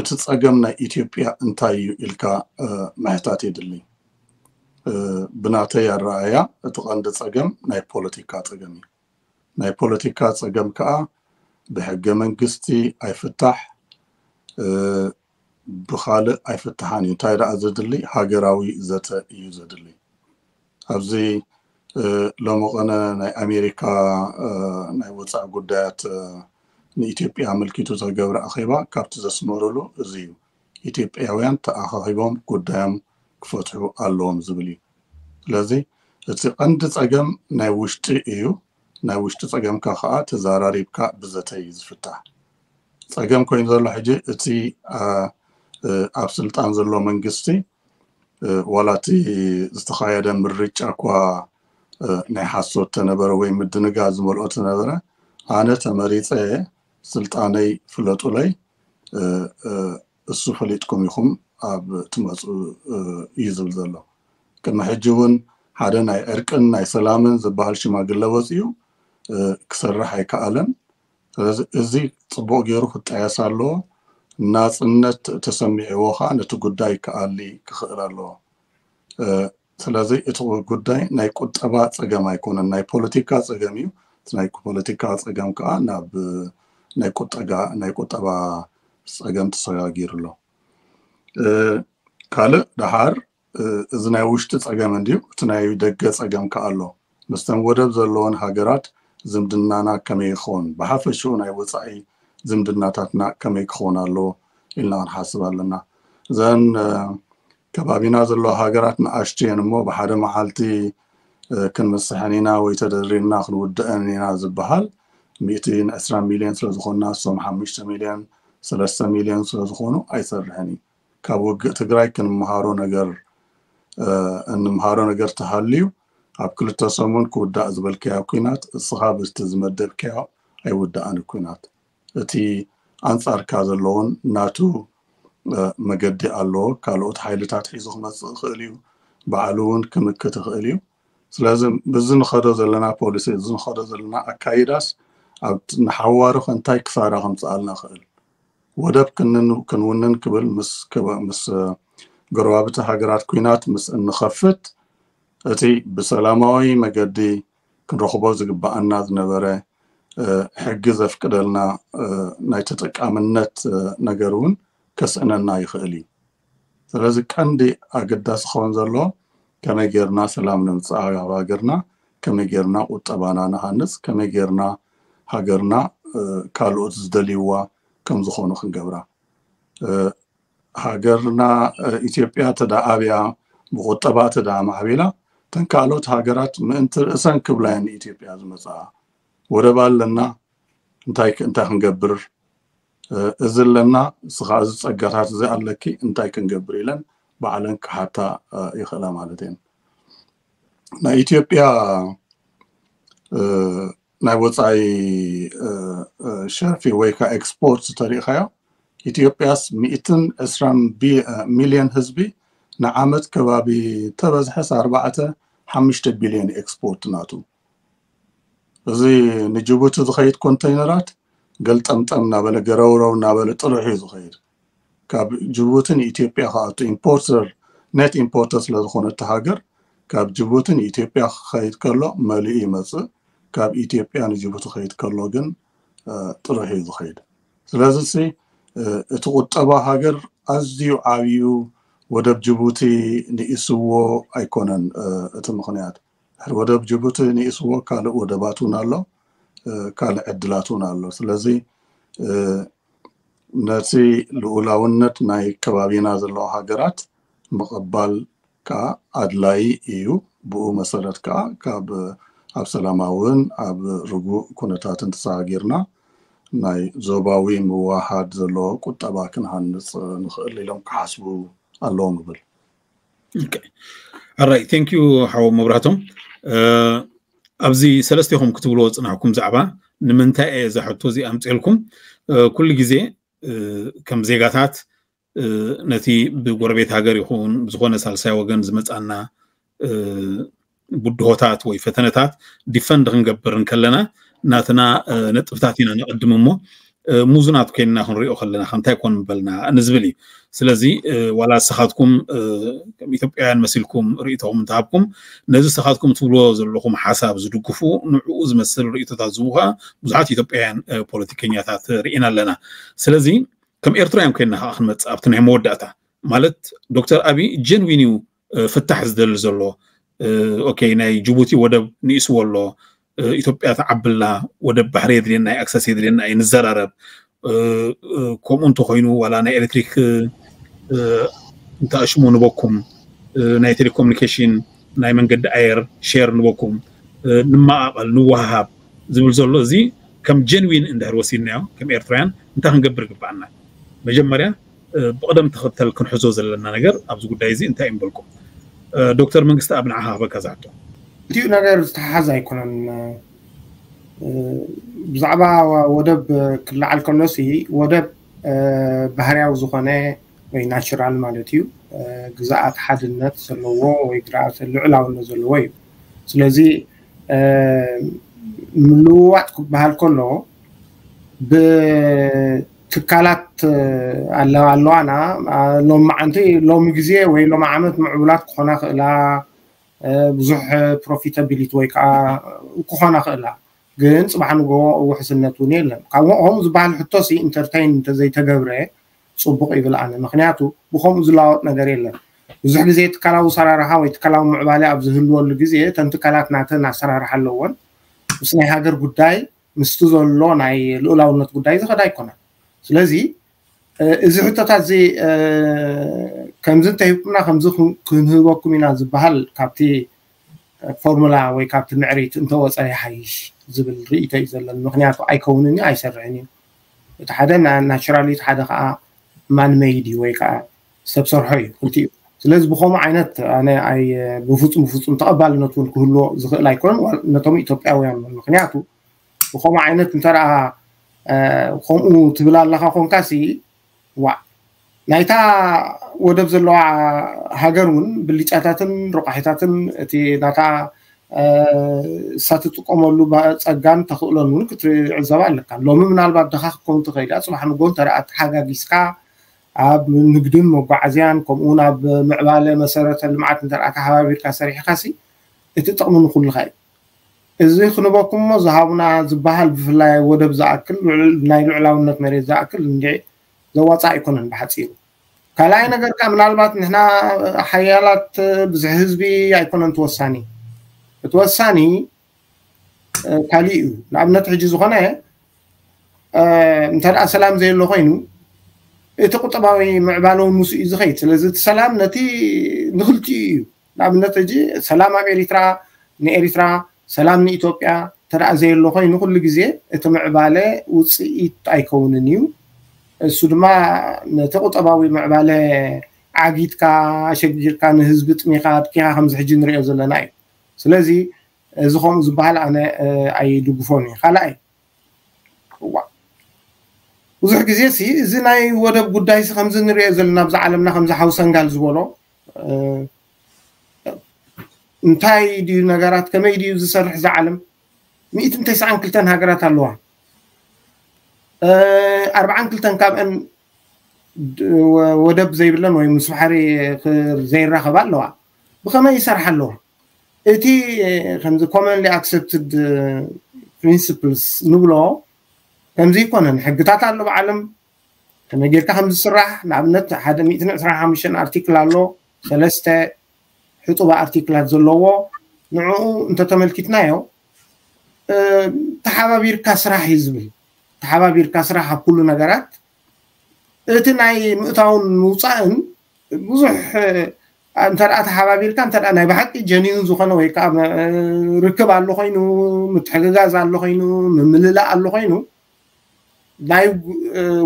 እቲ ፀገም ናይ ኢትዮጵያ እንታይ እዩ ኢልካ ምሕታት ብናተይ ኣረኣያ እቲ ቀንዲ ፀገም ናይ ፖለቲካ ፀገም እዩ ናይ ፖለቲካ ፀገም ከዓ ብሕገ መንግስቲ ኣይፍታሕ ብካልእ ኣይፍትሓን እዩ እንታይ ደኣ ዘድሊ ሃገራዊ ዘተ እዩ ዘድሊ ኣብዚ ሎሚ ቀነ ናይ ኣሜሪካ ናይ ወፃኢ ጉዳያት ንኢትዮጵያ ኣመልኪቱ ተገብረ ኣኼባ ካብቲ ዘስመረሉ እዚ እዩ ኢትዮጵያውያን ተኣኻኺቦም ጉዳዮም ክፈትሑ ኣለዎም ዝብል እዩ ስለዚ እቲ ቀንዲ ፀገም ናይ ውሽጢ እዩ ናይ ውሽጢ ፀገምካ ከዓ ተዘራሪብካ ብዘተይ ዝፍታሕ ፀገም ኮይኑ ዘሎ ሕጂ እቲ ኣብ ስልጣን ዘሎ መንግስቲ ዋላ እቲ ዝተካየደ ምርጫ እኳ ናይ ሓሶት ተነበረ ወይ ምድንጋ ዝመልኦ ተነበረ ኣነ ተመሪፀ ስልጣነይ ፍለጡለይ እሱ ፈሊጥኩም ኢኹም ኣብ ትመፁ እዩ ዝብል ዘሎ ቅድሚ ሕጂ እውን ሓደ ናይ ዕርቅን ናይ ሰላምን ዝበሃል ሽማግለ ወፅኡ ክሰርሕ ኣይከኣለን ስለዚ እዚ ፅቡቅ ገይሩ ክጠየስ ኣለዎ ናፅነት ተሰሚዕዎ ከዓ ነቲ ጉዳይ ከኣሊ ክኽእል ኣለዎ ስለዚ እቲ ጉዳይ ናይ ቁጠባ ፀገም ኣይኮነን ናይ ፖለቲካ ፀገም እዩ ናይ ፖለቲካ ፀገም ከዓ ናብ ናይ ቁጠባ ፀገም ተሰጋጊሩ ኣሎ ካለ ድሓር እዚ ናይ ውሽጢ ፀገም እንድዩ እቲ ናይ ደገ ፀገም ከ ኣሎ ምስተን ወደብ ዘለዎን ሃገራት ዝምድናና ከመይ ይኸውን ብሓፈሽኡ ናይ ወፃኢ ዝምድናታትና ከመይ ክኸውን ኣለዎ ኢልና ክንሓስብ ኣለና እዘን ከባቢና ዘለዎ ሃገራት ንኣሽቲ እሞ ብሓደ መዓልቲ ክንምስሐን ኢና ወይ ተደሪና ክንውድአን ኢና ዝበሃል ሚእቲ ንዕስራ ሚልዮን ስለዝኮና ሶም ሓሙሽተ ሚልዮን ሰለስተ ሚልዮን ስለዝኮኑ ኣይሰርሐን እዩ ካብ ወግእ ትግራይ ክንምሃሮ ነገር እንምሃሮ ነገር ተሃልዩ ኣብ ክልተ ሰሙን ክውዳእ ዝበልከዮ ኩናት እስኻ ብቲ ዝመደብከዮ ኣይውዳእን ኩናት እቲ ኣንጻርካ ዘለውን ናቱ መገዲ ኣለዎ ካልኦት ሓይልታት ሒዙ ክመፅእ ክእል እዩ በዓሉ እውን ክምክት ይኽእል እዩ ስለዚ ብዚ ንኸዶ ዘለና ፖሊሲ እዚ ንኸዶ ዘለና ኣካይዳስ ኣብ ንሓዋሩኸ እንታይ ክሳራ ከምፅኣልና ክእል ወደብ ክንውንን ክብል ምስ ገረባብቲ ሃገራት ኩናት ምስ እንኸፍት እቲ ብሰላማዊ መገዲ ክንረኽቦ ዝግባአና ዝነበረ ሕጊ ዘፍቅደልና ናይ ተጠቃምነት ነገር እውን ከስእነና ይኽእል እዩ ስለዚ ቀንዲ ኣገዳሲ ክኸውን ዘሎ ከመይ ጌርና ሰላም ንምፅእ ኣብ ሃገርና ከመይ ጌርና ቁጠባና ንሃንፅ ከመይ ጌርና ሃገርና ካልኦት ዝደልይዋ ከም ዝኮኑ ክንገብራ ሃገርና ኢትዮጵያ ተዳ ኣብያ ብቁጠባ ተዳ ማዕቢላ ተን ካልኦት ሃገራት ምእንቲ ርእሰን ክብላየን ኢትዮጵያ ዝመፃ ወደባ ኣለና እንታይ ክንገብር እዚ ኣለና እስኻ እዚ ፀጋታት እዚ ኣለኪ እንታይ ክንገብር ኢለን ባዕለን ክሓታ ይኽእላ ማለት እየን ናይ ኢትዮጵያ نعود أي شافي ويكا إكسبورت تاريخها إثيوبيا مئتن أسران بي مليون uh, هزبي نعمت كوابي تبز حس أربعة حمشت بليون إكسبورت ناتو زي نجيبو تدخيت كونتينرات قلت أم تم نابل جراورا ونابل تروحي زخير كاب جبوتن إثيوبيا خاطو إمبورتر نت إمبورتر لدخون التهاجر كاب جبوتن إثيوبيا خايت كلو مالي إيمازو ካብ ኢትዮጵያ ንጅቡቲ ከይድ ከሎ ግን ጥርህ እዩ ዝኸይድ ስለዚ ሲ እቲ ቁጠባ ሃገር ኣዝዩ ዓብዩ ወደብ ጅቡቲ ንእስዎ ኣይኮነን እቲ ምክንያት ወደብ ጅቡቲ ንእስዎ ካልእ ወደባት እውን ኣሎ ካልእ ዕድላት እውን ኣሎ ስለዚ ነቲ ልኡላውነት ናይ ከባቢና ዘለዎ ሃገራት ምቅባል ከዓ ኣድላይ እዩ ብኡ መሰረት ከዓ ካብ ኣብ ሰላማውን ኣብ ርጉእ ኩነታት እንትሰጋጊርና ናይ ዞባዊ ምዋሃድ ዘለዎ ቁጠባ ክንሃንፅ ንኽእል ኢሎም ክሓስቡ ኣለዎም ይብል ኣራይ ቴንክዩ ሓቦ መብራህቶም ኣብዚ ሰለስተ ይኹም ክትብልዎ ፅናሕኩም ዛዕባ ንምንታይ እየ ዛሕቶ እዚ ኣምፅልኩም ኩሉ ግዜ ከም ዜጋታት ነቲ ብጎረቤት ሃገር ይኹን ብዝኮነ ሳልሳይ ወገን ዝመፃና بدهوتات ويفتنتات ديفند غنقبر نكلنا ناتنا نتفتاتينا نقدم مو موزنات كينا هون ريو خلنا خان تاكون مبلنا نزبلي سلازي ولا سخاتكم ميثبيان مسلكم ريتهم تابكم نزل سخاتكم تولو زلوكم حساب زدوكفو نعوز مسل ريتو تازوها مزعات يثبيان بوليتيكينيا تات رينا لنا سلازي كم ارترام كينا خان متسابتنا مودة مالت دكتور ابي جنوينيو فتح زدل زلو ኦኬ ናይ ጅቡቲ ወደብ ንእስዎ ኣሎ ኢትዮጵያ ተዓብላ ወደብ ባሕሪ የድልየና ኣክሰስ የድልየና እዩ ንዘራረብ ከምኡ እንተኮይኑ ዋላ ናይ ኤሌክትሪክ እንተኣሽሙ ንበኩም ናይ ቴሌኮሙኒኬሽን ናይ መንገዲ ኣየር ሼር ንበኩም ንመቃቐል ንወሃሃብ ዝብል ዘሎ እዚ ከም ጀንዊን እንድሕር ወሲድናዮ ከም ኤርትራውያን እንታይ ክንገብር ይግባአና መጀመርያ ብቅደም ተኸተል ክንሕዞ ዘለና ነገር ኣብዚ ጉዳይ እዚ እንታይ እምበልኩም ዶክተር መንግስቲ አብንዓሃ በካዛቶ እቲኡ ነገር ዝተሓሓዘ ኣይኮነን ብዛዕባ ወደብ ክላዓል ከሎሲ ወደብ ባህርያዊ ዝኾነ ወይ ናቹራል ማለት እዩ ግዛኣት ሓድነት ዘለዎ ወይ ግዛኣት ልዕላውነት ዘለዎ እዩ ስለዚ ምልውዋጥ ክበሃል ከሎ ትካላት ኣለዋና ሎም መዓንቲ ሎሚ ግዜ ወይ ሎም ዓመት ምዕቡላት ክኾና ክእላ ብዙሕ ፕሮፊታቢሊቲ ወይ ከዓ ክኾና ክእላ ግን ፅባሕ ንጎ ውሕስነት እውን የለን ካብኡ ዝበሃል ሕቶ ሲ ኢንተርታይን እንተዘይተገብረ ፅቡቅ ይብል ኣነ ምክንያቱ ብከምኡ ዝለዋወጥ ነገር የለን ብዙሕ ግዜ ትካላዊ ኣሰራርሓ ወይ ትካላዊ ምዕባለ ኣብ ዝህልወሉ ግዜ ተን ትካላት ናተን ኣሰራርሓ ኣለዎን ምስ ናይ ሃገር ጉዳይ ምስቲ ዘሎ ናይ ልኡላውነት ጉዳይ ዝኸዳ ኣይኮነን ስለዚ እዚ ሕቶታት እዚ ከምዚ እንተሂብኩምና ከምዚ ክንህበኩም ኢና ዝበሃል ካብቲ ፎርሙላ ወይ ካብቲ ምዕሪት እንተወፀ ይሓይሽ ዝብል ርኢቶ እዩ ዘለኒ ምክንያቱ ኣይከውንን እዩ ኣይሰርዕን እዩ እቲ ሓደ ናቸራሊ እቲ ሓደ ከዓ ማንመይድ እዩ ወይ ከዓ ሰብ ሰርሖ እዩ ክልቲኡ ስለዚ ብከምኡ ዓይነት ኣነ ኣይ ብፍፁም ብፍፁም ተቐባልነት እውን ክህልዎ ዝኽእል ኣይኮን ነቶም ኢትዮጵያውያን ምክንያቱ ብከምኡ ዓይነት እንተደኣ خم او تبلا الله خم كاسي وا نايتا ودب زلوا هاجرون باللي تاتن روح تاتن تي ناتا هناك تقوم لو با تقان تخلون من كتر عزبا لك لو من على بعض دخا كون تغيدا سبحان قول ترى حاجة بيسكا اب نقدم مبعزيان كم اونا بمعباله مسارة المعات ترى كحبابير كاسريح خاسي اتتقمن كل خير እዚ ክንበኩምሞ ዝሃቡና ዝበሃል ብፍላይ ወደብ ዝኣክል ናይ ልዕላውነት መሬት ዝኣክል እንዲ ዘዋፃእ ኣይኮነን ብሓፂሩ ካልኣይ ነገር ከዓ ምናልባት ንሕና ሓያላት ብዙሕ ህዝቢ ኣይኮነን ተወሳኒ እቲ ወሳኒ ካልእ እዩ ንኣብነት ሕጂ ዝኾነ እንተ ደኣ ሰላም ዘየሎ ኮይኑ እቲ ቁጠባዊ ምዕባለ ምስ እዩ ዝኸይድ ስለዚ እቲ ሰላም ነቲ ንክልቲኡ እዩ ንኣብነት ሕጂ ሰላም ኣብ ኤሪትራ ንኤሪትራ ሰላም ንኢትዮጵያ ተደኣ ዘየሎ ኮይኑ ኩሉ ግዜ እቲ ምዕባለ ውፅኢት ኣይከውንን እዩ እሱ ድማ ነቲ ቁጠባዊ ምዕባለ ዓጊድካ ኣሸጊርካ ንህዝቢ ጥሚካ ድኪካ ከምዚ ሕጂ ንሪኦ ዘለና እዩ ስለዚ እዚ ከምኡ ዝበሃል ኣነ ኣይድግፎን እዩ ካልኣይ ብዙሕ ግዜ ሲ እዚ ናይ ወደብ ጉዳይ ከምዚ ንሪኦ ዘለና ብዛ ዓለምና ከምዚ ሓውሰንጋል ዝበሎ እንታይ ድዩ ነገራት ከመይ ድዩ ዝሰርሕ እዚ ዓለም ሚእትን ተስዓን ክልተን ሃገራት ኣለዋ ኣርብዓን ክልተን ካብአን ወደብ ዘይብለን ወይ ምስ ባሕሪ ዘይራኸባ ኣለዋ ብከመይ ይሰርሓ ኣለዋ እቲ ከምዚ ኮመንሊ ኣክሰፕትድ ፕሪንስፕልስ ንብሎ ከምዚ ይኮነን ሕግታት ኣሎ ብዓለም ከመይ ጌርካ ከምዝስራሕ ንኣብነት ሓደ 125 ኣርቲክል ኣሎ ሰለስተ ሕጡባ ኣርቲክላት ዘለዎ ንዕኡ እንተተመልኪትናዮ ተሓባቢርካ ስራሕ እዩ ዝብል ተሓባቢርካ ስራሕ ኣብ ኩሉ ነገራት እቲ ናይ ምእታውን ምውፃእን ብዙሕ እንተደኣ ተሓባቢርካ እንተደኣ ናይ ብሓቂ ጀኒን ዝኮነ ወይ ከዓ ርክብ ኣሎ ኮይኑ ምትሕግጋዝ ኣሎ ኮይኑ ምምልላእ ኣሎ ኮይኑ ናይ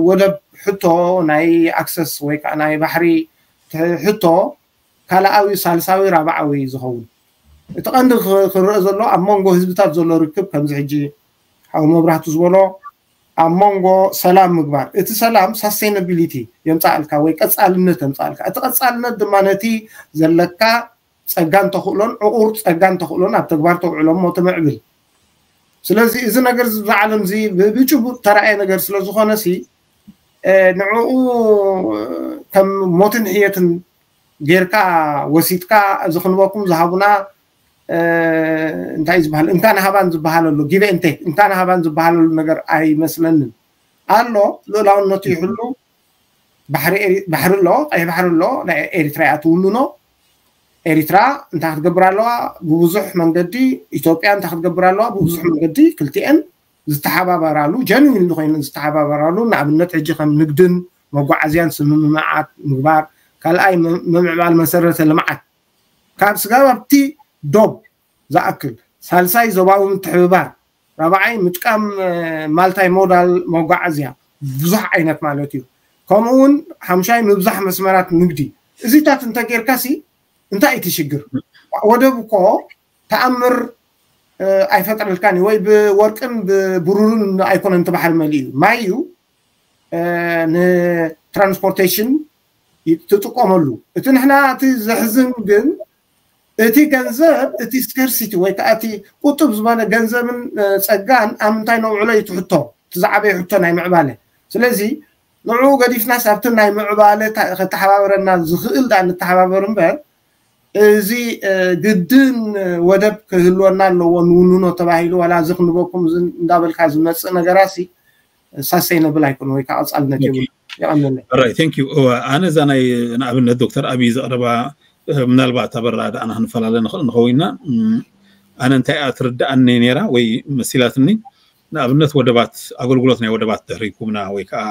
ወደብ ሕቶ ናይ ኣክሰስ ወይ ከዓ ናይ ባሕሪ ሕቶ ካልኣዊ ሳልሳዊ ራብዓዊ ዝኸውን እቲ ቀንዲ ክንርኢ ዘሎ ኣብ መንጎ ህዝብታት ዘሎ ርክብ ከምዚ ሕጂ ሓዊ መብራህቱ ዝበሎ ኣብ መንጎ ሰላም ምግባር እቲ ሰላም ሳስቴናቢሊቲ የምፃእልካ ወይ ቀፃልነት የምፃእልካ እቲ ቀፃልነት ድማ ነቲ ዘለካ ፀጋን ተኽእሎን ዕቑር ፀጋን ተኽእሎን ኣብ ተግባር ተውዕሎ ሞ ትምዕብል ስለዚ እዚ ነገር ዝዓለም እዚ ብጭቡጥ ተረኣየ ነገር ስለዝኾነ ሲ ንዕኡ ከም ሞትን ሕየትን ጌርካ ወሲድካ ዝክንበኩም ዝሃቡና እንታይ ዝበሃል እንታ ንሃባን ዝበሃለሉ ጊቤ እንተ እንታ ንሃባን ዝበሃለሉ ነገር ኣይመስለንን ኣሎ ልኡላውነቱ ይሕሉ ባሕሪ ኣሎ ቀይ ባሕሪ ኣሎ ናይ ኤሪትራ እያ ትውልኖ ኤሪትራ እንታይ ክትገብር ኣለዋ ብብዙሕ መንገዲ ኢትዮጵያ እንታይ ክትገብር ኣለዋ ብብዙሕ መንገዲ ክልቲአን ዝተሓባበራሉ ጀንዊን ኮይኑ ዝተሓባበራሉ ንኣብነት ሕጂ ከም ንግድን መጓዓዝያን ስምምዓት ምግባር كالاي ممعمال مسرة المعات كاب سقابة بتي دوب زاكل سالساي زباو متحببار رابعي متقام مالتاي مودال موقع ازيا بزح اينات مالوتيو كومون حمشاي مبزح مسمرات نبدي ازي تات انتا كير كاسي انتا اي تشجر ودب كو تأمر اي فتر الكاني وي بوركن ببرورن ايكون انتبه المليو مايو ن ترانسبورتيشن ትጥቀመሉ እቲ ንሕና እቲ ዘሕዝን ግን እቲ ገንዘብ እቲ ስከርሲቲ ወይ ከዓ እቲ ቁጡብ ዝኮነ ገንዘብን ፀጋን ኣብ ምንታይ ነውዕሎ እዩ ትሕቶ ዝዓበየ ሕቶ ናይ ምዕባለ ስለዚ ንዕኡ ገዲፍና ሳብቲ ናይ ምዕባለ ከተሓባበረና ዝኽእል ዳ ንተሓባበር እምበር እዚ ግድን ወደብ ክህልወና ኣለዎ ንውንኖ ተባሂሉ ዋላ እዚ ክንበኩም እንዳበልካ ዝመፅእ ነገራሲ ሳሰይነብል ኣይኮኑ ወይ ከዓ ቅፃልነት የብሉ right thank you ana zanay naabna doctor abiy ዘቕረባ ምናልባት ኣበራዳ ኣነ ክንፈላለ ንኽእል ንኸውንና ኣነ እንታይ እያ ትርዳእኒ ነይራ ወይ መሲላትኒ ንኣብነት ወደባት ኣገልግሎት ናይ ወደባት ድሕሪ ይኩምና ወይ ከዓ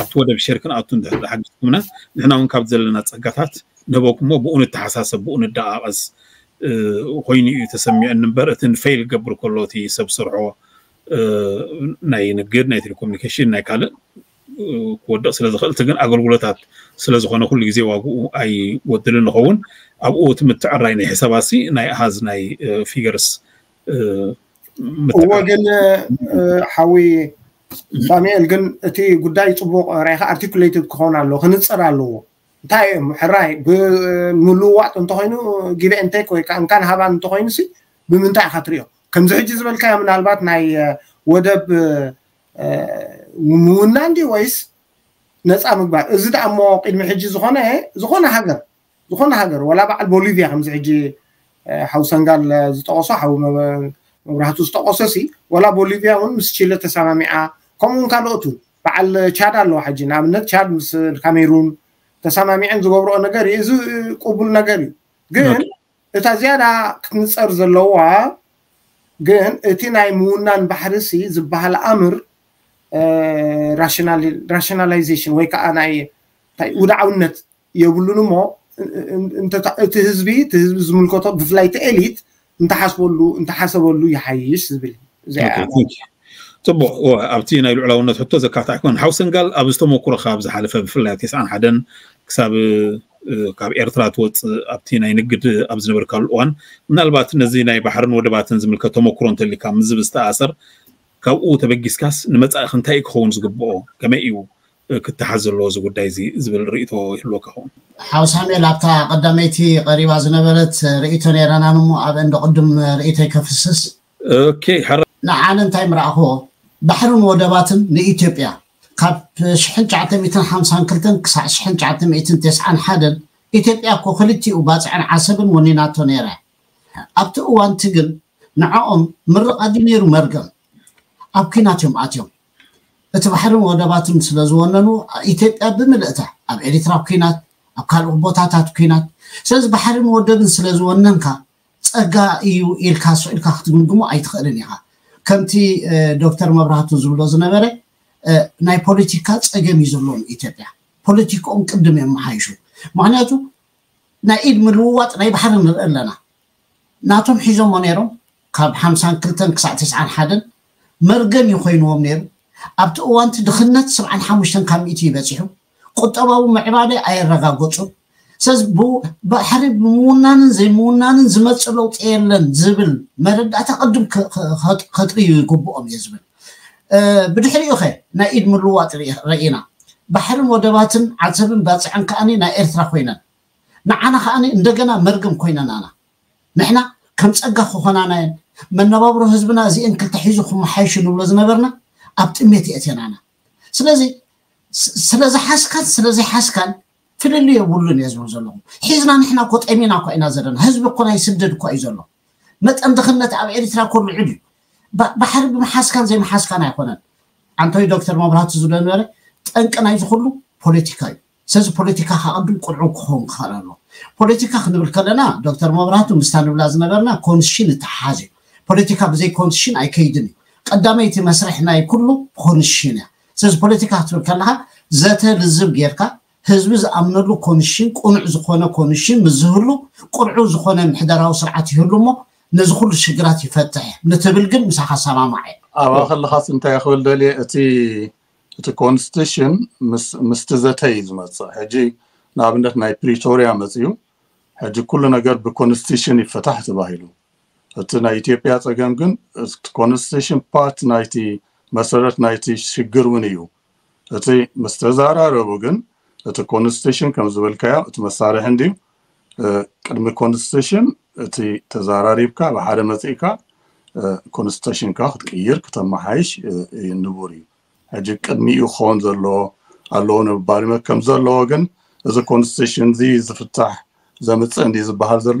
ኣብቲ ወደብ ሸር ክንኣቱ ድሕሪ ሓጊዝኩምና ንሕና እውን ካብቲ ዘለና ፀጋታት ንህበኩሞ ብኡ ንተሓሳሰብ ብኡ ንደቃቐስ ኮይኑ እዩ ተሰሚዐን እምበር እቲ ንፈይል ገብር ከሎ እቲ ሰብ ስርሖ ናይ ንግድ ናይ ቴሌኮሙኒኬሽን ናይ ካልእ كودا سلاز خلت جن أقول ولا تات سلاز خانه كل جزء واقو أي ودل نخون أو أوت متعرين حساباتي ناي هذا ناي فيجرز هو جن حوي سامي جن تي قداي تبغ رايح أرتيكوليتد كهون على لو خنتصر على لو تايم حراي بملو وقت انتهينو جيب انتك وكان كان هبان انتهينسي بمنتع خطريه كم زوج زبل كان من البات ناي ودب آه ونعندي ويس نسأل مقبع إذا أما قيد محجي زخونة زخونة حجر زخونة حجر ولا بعد بوليفيا هم زعجي حوسان قال زتقصة حو ما راح تستقصة سي ولا بوليفيا هم مسجلة تسامعها كمون كان أتو بعد شاد الله حجي نعم نت شاد مس الكاميرون تسامعين زبورو نجاري إذا قبل نجاري جن إذا زيادة نسأل زلوا جن إتي نايمونان بحرسي زبها الأمر ራሽናላይዜሽን ወይ ከዓ ናይ ውድዓውነት የብሉን እሞ እቲ ህዝቢ እቲ ህዝቢ ዝምልከቶ ብፍላይ እቲ ኤሊት እንተሓስበሉ እንተሓሰበሉ ይሓይሽ ዝብል ፅቡቅ ኣብቲ ናይ ልዕላውነት ሕቶ ዘካትዕ ኣይኮነ ሓውስን ጋል ኣብ ዝተመክሮ ካብ ዝሓለፈ ብፍላይ 91 ክሳብ ካብ ኤርትራ ትወፅእ ኣብቲ ናይ ንግድ ኣብ ዝነበርካሉ እዋን ምናልባት ነዚ ናይ ባሕርን ወደባትን ዝምልከት ተመክሮ እንተሊካ ምዝብ ዝተኣሰር ካብኡ ተበጊስካስ ንመፃእኺ እንታይ ክኸውን ዝግብኦ ከመይ እዩ ክትሓዝ ዘለዎ እዚ ጉዳይ እዚ ዝብል ርእቶ ይህልወካ ኸ ሓው ሳሙኤል ኣብታ ቀዳመይቲ ቀሪባ ዝነበረት ርእቶ ነይረና ንሞ ኣብ እንደ ቅድም ርእቶ ከፍስስ ንዓነ እንታይ ምረእኽዎ ባሕርን ወደባትን ንኢትዮጵያ ካብ 1952 ክሳብ 1991 ኢትዮጵያ ኮ ክልቲኡ ባፅዕን ዓሰብን ወኒናቶ ነይረ ኣብቲ እዋንቲ ግን ንዕኦም ምርቕ ኣድዩ ነይሩ መርገም ኣብ ኪናትዮም ኣትዮም እቲ ባሕርን ወደባትን ስለዝወነኑ ኢትዮጵያ ብምልእታ ኣብ ኤሪትራ ኩናት ኣብ ካልእ ቦታታት ኩናት ስለዚ ባሕርን ወደብን ስለዝወነንካ ፀጋ እዩ ኢልካ ስኢልካ ክትግምግሞ ኣይትኽእልን ኢኻ ከምቲ ዶክተር መብራህቱ ዝብሎ ዝነበረ ናይ ፖለቲካ ፀገም እዩ ዘለዎም ኢትዮጵያ ፖለቲክኦም ቅድም እዮም መሓይሹ ምክንያቱ ናይ ኢድ ምልውዋጥ ናይ ባሕሪ ንርኢ ኣለና ናቶም ሒዞሞ ነይሮም ካብ 52 ክሳብ 91 መርገም እዩ ኮይንዎም ነይሩ ኣብቲ እዋንቲ ድኽነት ሰብዓን ሓሙሽተን ካብ ሚእቲ ይበፂሑ ቁጠባዊ ምዕባለይ ኣየረጋገፁን ስለዚ ብሕሪ ብምውናንን ዘይምውናንን ዝመፅእ ለውጢ የለን ዝብል መረዳእታ ቅድም ከጥርዩ ይግብኦም እየ ዝብል ብድሕሪኡ ኸ ናይ ኢድ ምልዋጥ ረኢና ባሕርን ወደባትን ዓሰብን ባፅዕን ከዓኒ ናይ ኤርትራ ኮይነን ንዓና ከዓኒ እንደገና መርግም ኮይነን ኣና ንሕና ከም ፀጋ ክኾናናየን መነባብሮ ህዝብና እዚአን ክልተ ሒዙ ክመሓይሽ ንብሎ ዝነበርና ኣብ ጥሜት የእትየናና ስለዚ ስለዝሓስካን ስለዘይሓስካን ፍልል የብሉን እየ ዝብል ዘለኹ ሒዝና ንሕና ኮ ጠሚና እኳ ኢና ዘለና ህዝቢ እኮ ናይ ስደድ እኳ እዩ ዘሎ መጠን ድኽነት ኣብ ኤርትራ ኮ ልዑል እዩ ባሕሪ ብምሓስካን ዘይመሓስካን ኣይኮነን ዓንተዊ ዶክተር መብራህቲ ዝለንበረ ጠንቂ ናይ ዝኩሉ ፖለቲካ እዩ ስለዚ ፖለቲካ ከቐድም ቁልዑ ክኸውን ክኽእል ኣሎ ፖለቲካ ክንብል ከለና ዶክተር መብራህቱ ምስታ ንብላ ዝነበርና ኮንስሽን እተሓሓዝ እዩ ፖለቲካ ብዘይኮንስ ሽን ኣይከይድን እዩ ቀዳመይቲ መስርሕ ናይ ኩሉ ኮንሽን እያ ስለዚ ፖለቲካ ክትብል ከለካ ዘተ ልዝብ ጌርካ ህዝቢ ዝኣምነሉ ኮንሽን ቁኑዕ ዝኮነ ኮንሽን ምዝህሉ ቁኑዑ ዝኮነ ምሕደራዊ ስርዓት ይህሉ እሞ ነዚ ኩሉ ሽግራት ይፈትሕ ንትብል ግን ምሳኻ ሰማማዕ እየ ኣብኣ ከለካስ እንታይ ክብል ደልየ እቲ እቲ ኮንስቲቱሽን ምስቲ ዘተ እዩ ዝመፅእ ሕጂ ንኣብነት ናይ ፕሪቶርያ መፅኡ ሕጂ ኩሉ ነገር ብኮንስቲቱሽን ይፈታሕ ተባሂሉ እቲ ናይ ኢትዮጵያ ፀገም ግን ኮንስቲሽን ፓርት ናይቲ መሰረት ናይቲ ሽግር እውን እዩ እቲ ምስ ተዘራረቡ ግን እቲ ኮንስቲሽን ከም ዝብልካዮ እቲ መሳርሒ እንዲ ቅድሚ ኮንስቲሽን እቲ ተዘራሪብካ ብሓደ መፅኢካ ኮንስቲሽንካ ክትቅይር ክተመሓይሽ ንቡር እዩ ሕጂ ቅድሚኡ ክኸውን ዘለዎ ኣለዎ ንምባል ከም ዘለዎ ግን እዚ ኮንስቲሽን እዚ ዝፍታሕ ዘምፅእ እንዲ ዝበሃል ዘሎ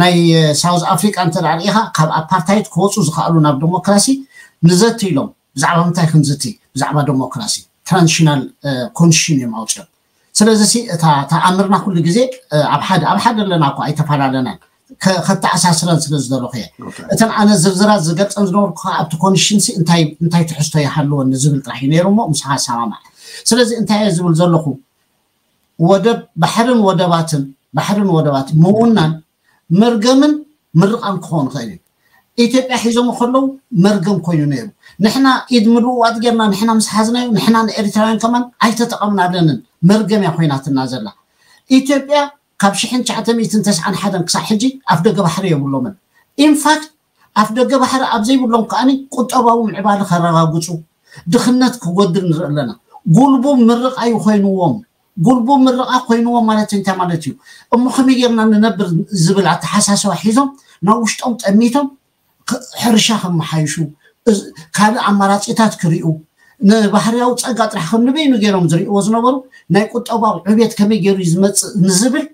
ናይ ሳውዝ ኣፍሪቃ እንተዳሪኢካ ካብ ኣፓርታይድ ክወፁ ዝኽኣሉ ናብ ዴሞክራሲ ንዘቲ ኢሎም ብዛዕባ ምንታይ ክንዝቲ ብዛዕባ ዴሞክራሲ ትራንሽናል ኮንሽን እዮም ኣውፅኦም ስለዚ እታ ተኣምርና ኩሉ ግዜ ኣብ ሓደ ኣብ ሓደ ኣለና እኳ ኣይተፈላለናን ከተኣሳስረን ስለ ዝደለኹ እየ እተን ኣነ ዝርዝራት ዝገልፀን ዝነበርኩ ኣብቲ ኮንሽንሲ እንታይ ትሕዝቶ ይሃለወን ዝብል ጥራሕ እዩ ነይሩ ሞ ምስ ሃሰማማዕ ስለዚ እንታይ እየ ዝብል ዘለኹ ወደብ ባሕርን ወደባትን ባሕርን ወደባት ምውናን መርገምን ምርቃን ክኾን ይኽእል እዩ ኢትዮጵያ ሒዞም ከለዉ መርገም ኮይኑ ነይሩ ንሕና ኢድ ምልውዋጥ ጌርና ንሕና ምስ ሓዝናዩ ንሕና ንኤርትራውያን ከማን ኣይተጠቐምናለንን መርገምያ ኮይናትና ዘላ ኢትዮጵያ ካብ 1991 ክሳብ ሕጂ ኣፍ ደገ ባሕሪ የብሎምን ኢንፋክት ኣፍ ደገ ባሕሪ ኣብ ዘይብሎም ከዓኒ ቁጠባዊ ምዕባለ ከረጋግፁ ድኽነት ክጎድል ንርኢ ኣለና ጉልቡ ምርቃዩ ኮይኑዎም قلبو ምርቓ ኮይንዎ ማለት እንታይ ማለት እዩ እሞ ከመይ ጌርና ንነብር ዝብል ኣተሓሳስባ ሒዞም ናብ ውሽጦም ጠሚቶም ሕርሻ ከመሓይሹ ካልእ ኣማራፂታት ክርዩ ንባህርያዊ ፀጋ ጥራሕ ከም ንበይኑ ገይሮም ዝርእዎ ዝነበሩ ናይ ቁጠባዊ ዕብየት ከመይ ገይሩ እዩ ዝመፅእ ንዝብል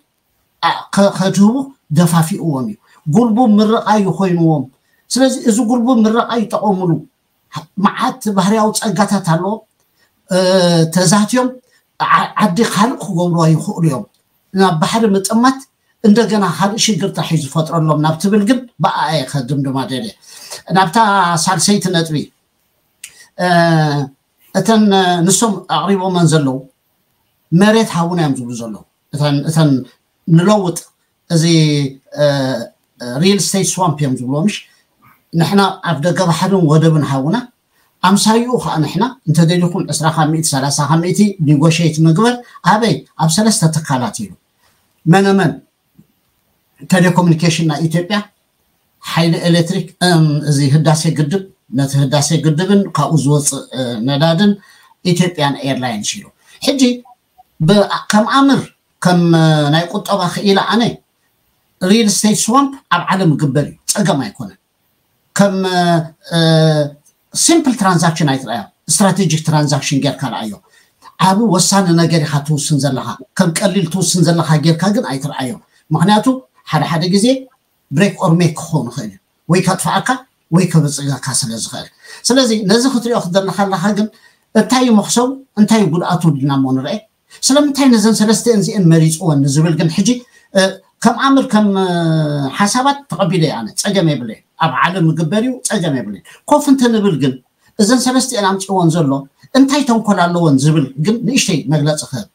ከድህቡ ደፋፊእዎም እዩ ጉልቡ ምርቃዩ ኮይኑዎም ስለዚ እዚ ጉልቡ ምርቃዩ ጠቐምሉ መዓት ባህርያዊ ፀጋታት ኣለዎም ተዛትዮም عدي خلق وورو يخور يوم بحر متأمت عند جنا هذا شيء قرط حيز فترة لهم نبت بالجب بقى أي خدم دم عليه نبتا صار سيت نتبي أتن نسوم عريبة منزلو مريت حاونا يمزلو زلو أتن أتن نلوت زي ريل ستيت سوامب يمزلو مش نحنا عبد الجبار حرم وده بنحاونا أمسايو خأنا إحنا أنت دليلكم أسرة خميت سلاسة خميتي نيغوشيت مقبل أبي أبسلس تتقالاتي من من تليكومنيكيشن إثيوبيا حيل إلكتريك أم زي هداسة قدب نت هداسة قدبن كأوزوز آه، ندادن إثيوبيان إيرلاين شيلو حجي بكم أمر كم آه، نايقط أبا خيلة أنا ريل ستيت سوامب أب عالم قبلي أجمع يكون كم أه, آه، ሲምፕል ትራንዛክሽን ኣይትረአያ ስትራቴጂክ ትራንዛክሽን ጌርካ ንኣዮ ዓብ ወሳኒ ነገር ኢካ ትውስን ዘለካ ከም ቀሊል ትውስን ዘለካ ጌርካ ግን ኣይትረኣዮ ምክንያቱ ሓደ ሓደ ግዜ ብሬክ ኦርሜክ ክኸውን ይኽእል እዩ ወይ ከጥፋኣካ ወይ ከብፅጋካ ስለ ዝኽእል ስለዚ ነዚ ክትሪኦ ክትዘለካ ኣለካ ግን እንታይ እዩ መክሰቡ እንታይ እዩ ጉድኣቱ ድልና ሞ ንርአ ስለምንታይ ነዘን ሰለስተ እንዚአን መሪፅወን ንዝብል ግን ሕጂ ከም ኣምር ከም ሓሳባት ተቐቢለ እየ ኣነ ፀገም የብለየ ኣብ ዓለም ምግበር እዩ ፀገም የብለየ ኮፍ እንትንብል ግን እዘን ሰለስቲአን ኣምፅወን ዘሎ እንታይ ተንኮል ኣለዎን ዝብል ግን ንእሽተይ መግለፂ ክህብ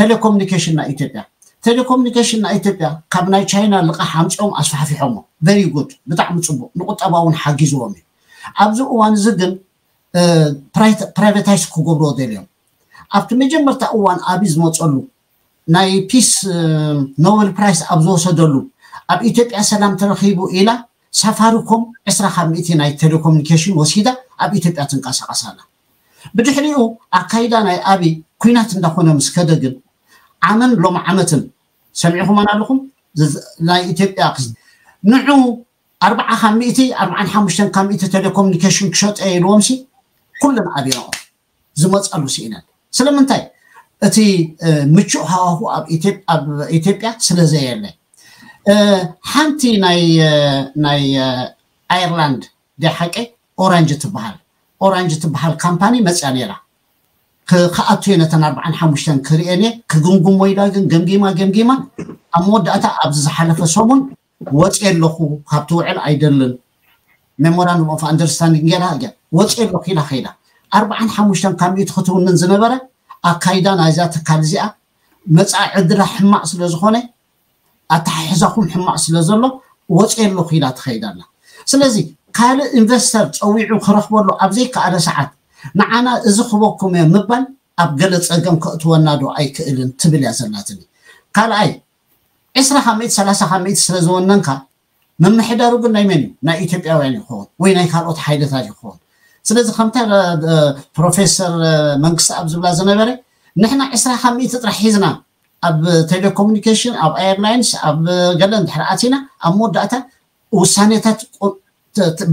ቴሌኮሙኒኬሽን ናይ ኢትዮጵያ ቴሌኮሙኒኬሽን ናይ ኢትዮጵያ ካብ ናይ ቻይና ልቃሕ ኣምፅኦም ኣስፋሕፊሖሞ ቨሪ ጉድ ብጣዕሚ ፅቡቅ ንቁጠባ እውን ሓጊዝዎም እዩ ኣብዚ እዋን እዚ ግን ፕራይቨታይዝ ክገብርዎ ደልዮም ኣብቲ መጀመርታ እዋን ኣብይ ዝመፀሉ ናይ ፒስ ኖበል ፕራይስ ኣብ ዝወሰደሉ ኣብ ኢትዮጵያ ሰላም ተረኪቡ ኢላ ሳፋሪኮም 20 ካብ ምእቲ ናይ ቴሌኮሙኒኬሽን ወሲዳ ኣብ ኢትዮጵያ ትንቀሳቀስ ኣላ ብድሕሪኡ ኣካይዳ ናይ ኣብይ ኩናት እንዳኮነ ምስ ከደ ግን ዓመን ሎም ዓመትን ሰሚዕኩምን ኣለኹም ናይ ኢትዮጵያ ንዑ ኣርባዓ ካብ ምእቲ ኣርባዓን ሓሙሽተን ካብ ምእቲ ቴሌኮሙኒኬሽን ክሸጠ ኢልዎምሲ ኩለን ኣብዮኦም ዝመፀሉ ስኢነን ስለምንታይ እቲ ምቹእ ሃዋሁ ኣብ ኢትዮጵያ ስለዘየለ ሓንቲ ናይ ኣየርላንድ ደሓቀ ኦራንጅ ትበሃል ኦራንጅ ትበሃል ካምፓኒ መፅያ ነይራ ክኣቱ እየ ነተን ኣርባዓን ሓሙሽተን ክርአን እየ ክግምግሞ ኢላ ግን ገምጊማ ገምጊማ ኣብ መወዳእታ ኣብዚ ዝሓለፈ ሰሙን ወፅየ ኣለኹ ካብቲ ውዕል ኣይደልን ሜሞራንድም ኦፍ ኣንደርስታንዲንግ ገላ ወፅየ ኣለኹ ኢላ ከይዳ ኣርባዓን ሓሙሽተን ካብ ሚእቲ ክትውንን ዝነበረ ኣካይዳ ናይዛ ትካል እዚኣ መፃኢ ዕድላ ሕማቅ ስለ ዝኾነ ኣተሓሕዛኩም ሕማቅ ስለ ዘሎ ወፅየለኹ ኢላ ትኸይድ ኣላ ስለዚ ካልእ ኢንቨስተር ፀዊዑ ክረክበሉ ኣብዘይከኣለ ሰዓት ንዓና እዚ ክበኩም እየ ምባል ኣብ ገለ ፀገም ክእትወና ዶ ኣይክእልን ትብል እያ ዘላትኒ ካልኣይ 20 ካብ 30 ካብ ስለ ዝወነንካ መምሕዳሩ ግን ናይ መን እዩ ናይ ኢትዮጵያውያን ይኸውን ወይ ናይ ካልኦት ሓይለታት ይኸውን ስለዚ ከምታ ፕሮፌሰር መንግስቲ ኣብ ዝብላ ዝነበረ ንሕና 2ስራ ካብ ሚእቲ ጥራሕ ሒዝና ኣብ ቴሌኮሙኒኬሽን ኣብ ኤርላይንስ ኣብ ገለ እንድሕር ኣትና ኣብ መወዳእታ ውሳኔታት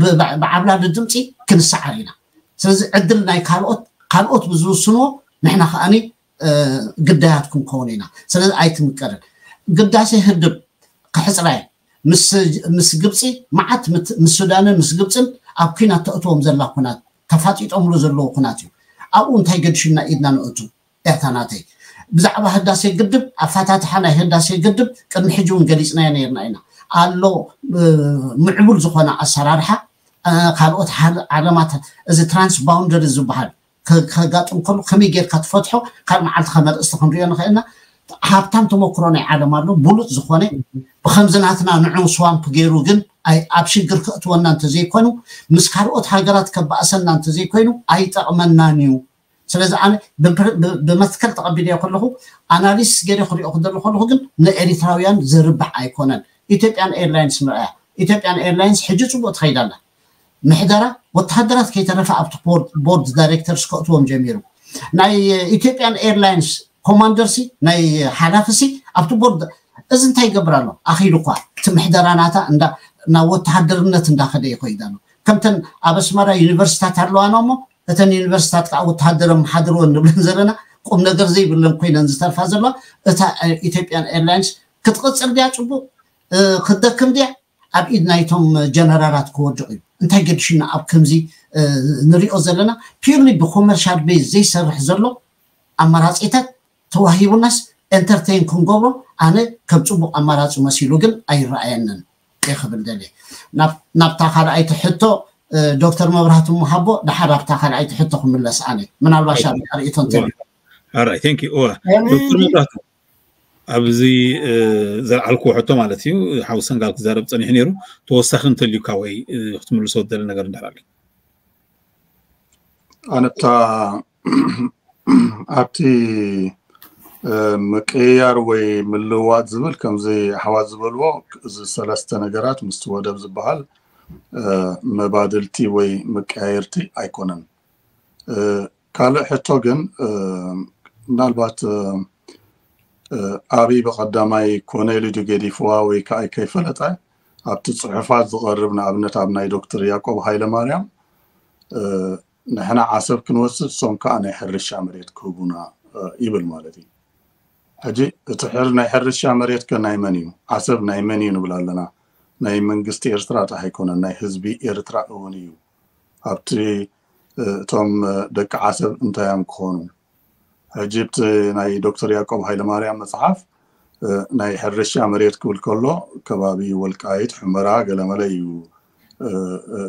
ብዓብላሊ ድምፂ ክንሰዓር ኢና ስለዚ ዕድል ናይ ካልኦት ካልኦት ብዝውስንዎ ንሕና ከዓኒ ግዳያት ክንከውን ኢና ስለዚ ኣይትምቀርን ግዳሴ ህድብ ክሕፅራየ ምስ ግብፂ መዓት ምስ ሱዳንን ምስ ግብፅን ኣብ ኩናት ተእትዎም ዘላ ኩናት ተፋጢጦምሉ ዘለዎ ኩናት እዩ ኣብኡ እንታይ ገድሽና ኢድና ንእቱ እታ ናተይ ብዛዕባ ህዳሴ ግድብ ኣፈታትሓ ናይ ህዳሴ ግድብ ቅድሚ ሕጂ እውን ገሊፅናዮ ነርና ኢና ኣሎ ምዕቡል ዝኮነ ኣሰራርሓ ካልኦት ዓለማት እዚ ትራንስባውንደሪ ዝበሃል ከጋጥም ከሉ ከመይ ጌርካ ትፈትሖ ካልእ መዓልቲ ከመርእስቲ ክንሪኦ ንክእልና ሃብታም ተመክሮ ናይ ዓለም ኣሎ ብሉፅ ዝኮነ ብከምዝናትና ንዑ ስዋምፕ ገይሩ ግን ኣብ ሽግር ክእትወና እንተዘይኮይኑ ምስ ካልኦት ሃገራት ከበኣሰና እንተዘይኮይኑ ኣይጠቕመናን እዩ ስለዚ ኣነ ብመትከል ተቐቢለዮ ከለኹ ኣናሊስ ገደ ክሪኦ ክደሎ ከለኹ ግን ንኤሪትራውያን ዝርባሕ ኣይኮነን ኢትዮጵያን ኤርላይንስ ንርአያ ኢትዮጵያን ኤርላይንስ ሕጂ ፅቡቅ ትኸይድ ኣላ ምሕደራ ወተሃደራት ከይተረፈ ኣብቲ ቦርድ ዳይሬክተርስ ከእትዎም ጀሚሩ ናይ ኢትዮጵያን ኤርላይንስ ኮማንደርሲ ናይ ሓላፍሲ ኣብቲ ቦርድ እዚ እንታይ ይገብር ኣሎ ኣኺሉ እኳ እቲ ምሕደራ ናታ ናብ ወተሃደርነት እንዳኸደ እየ ኮይዳ ከምተን ኣብ ኣስመራ ዩኒቨርስታት ኣለዋና እሞ እተን ዩኒቨርስታት ከዓ ወተሃደር መሓደርዎን ንብለን ዘለና ቁም ነገር ዘይብለን ኮይነን ዝተርፋ ዘለዋ እታ ኢትዮጵያን ኤርላይንስ ክትቅፅል ድያ ፅቡቅ ክትደክም ድያ ኣብ ኢድ ናይቶም ጀነራላት ክወድቕ እዩ እንታይ ገድሽና ኣብ ከምዚ ንሪኦ ዘለና ፒርሊ ብኮመርሻል ቤዝ ዘይሰርሕ ዘሎ ኣማራፂታት ተዋሂቡናስ ኤንተርቴን ክንገብሮ ኣነ ከም ፅቡቅ ኣማራፂ መሲሉ ግን ኣይረኣየንን ይኽብል ደልየ ናብታ ካልኣይቲ ሕቶ ዶክተር መብራህቲ ምሃቦ ድሓር ኣብታ ካልኣይቲ ሕቶ ክምለስ ኣነ ምናልባሽ ርእቶ ኣራይ ቴንክ ዩ ዶክተር መብራህቲ ኣብዚ ዘልዓልክዎ ሕቶ ማለት እዩ ሓውሰን ጋር ክዛረብ ፀኒሑ ነይሩ ተወሳኺ እንተልዩካ ወይ ክትምልሶ ዝደለ ነገር እንዳሃለ ኣነ ኣብቲ ምቅያር ወይ ምልውዋጥ ዝብል ከምዚ ኣሕዋት ዝበልዎ እዚ ሰለስተ ነገራት ምስቲ ወደብ ዝበሃል መባድልቲ ወይ ምቀያየርቲ ኣይኮነን ካልእ ሕቶ ግን ምናልባት ኣብይ ብቀዳማይ ኮነ ድ ገዲፍዋ ወይ ከዓ ከይፈለጠ ኣብቲ ፅሑፋት ዝቀርብ ንኣብነት ኣብ ናይ ዶክተር ያቆብ ሃይለማርያም ንሕና ዓሰብ ክንወስድ ሶም ከዓ ናይ ሕርሻ መሬት ክህቡና ይብል ማለት እዩ ሕጂ እቲ ናይ ሕርሻ መሬት ከ ናይ መን እዩ ዓሰብ ናይ መን እዩ ንብል ኣለና ናይ መንግስቲ ኤርትራ ጥራሕ ኣይኮነን ናይ ህዝቢ ኤርትራ እውን እዩ ኣብቲ እቶም ደቂ ዓሰብ እንታይ እዮም ክኾኑ ሕጂ ብቲ ናይ ዶክተር ያቆብ ሃይለማርያም መፅሓፍ ናይ ሕርሻ መሬት ክብል ከሎ ከባቢ ወልቃይት ሕመራ ገለመለ እዩ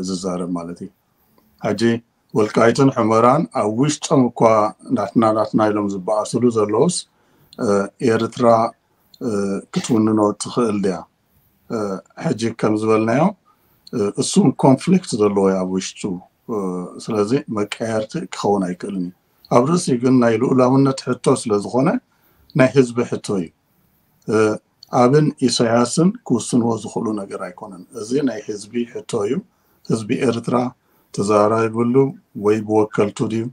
ዝዛረብ ማለት እዩ ሕጂ ወልቃይትን ሕመራን ኣብ ውሽጦም እኳ ናትና ናትና ኢሎም ዝበኣስሉ ዘለውስ ኤርትራ ክትውንኖ ትኽእል ድያ ሕጂ ከም ዝበልናዮ እሱ ኮንፍሊክት ዘለዎ ኣብ ውሽጡ ስለዚ መቀየርቲ ክኸውን ኣይክእልን እዩ ኣብ ርእሲ ግን ናይ ልኡላውነት ሕቶ ስለ ዝኾነ ናይ ህዝቢ ሕቶ እዩ ኣብን ኢሳያስን ክውስንዎ ዝኽእሉ ነገር ኣይኮነን እዚ ናይ ህዝቢ ሕቶ እዩ ህዝቢ ኤርትራ ተዘራሪብሉ ወይ ብወከልቱ ድዩ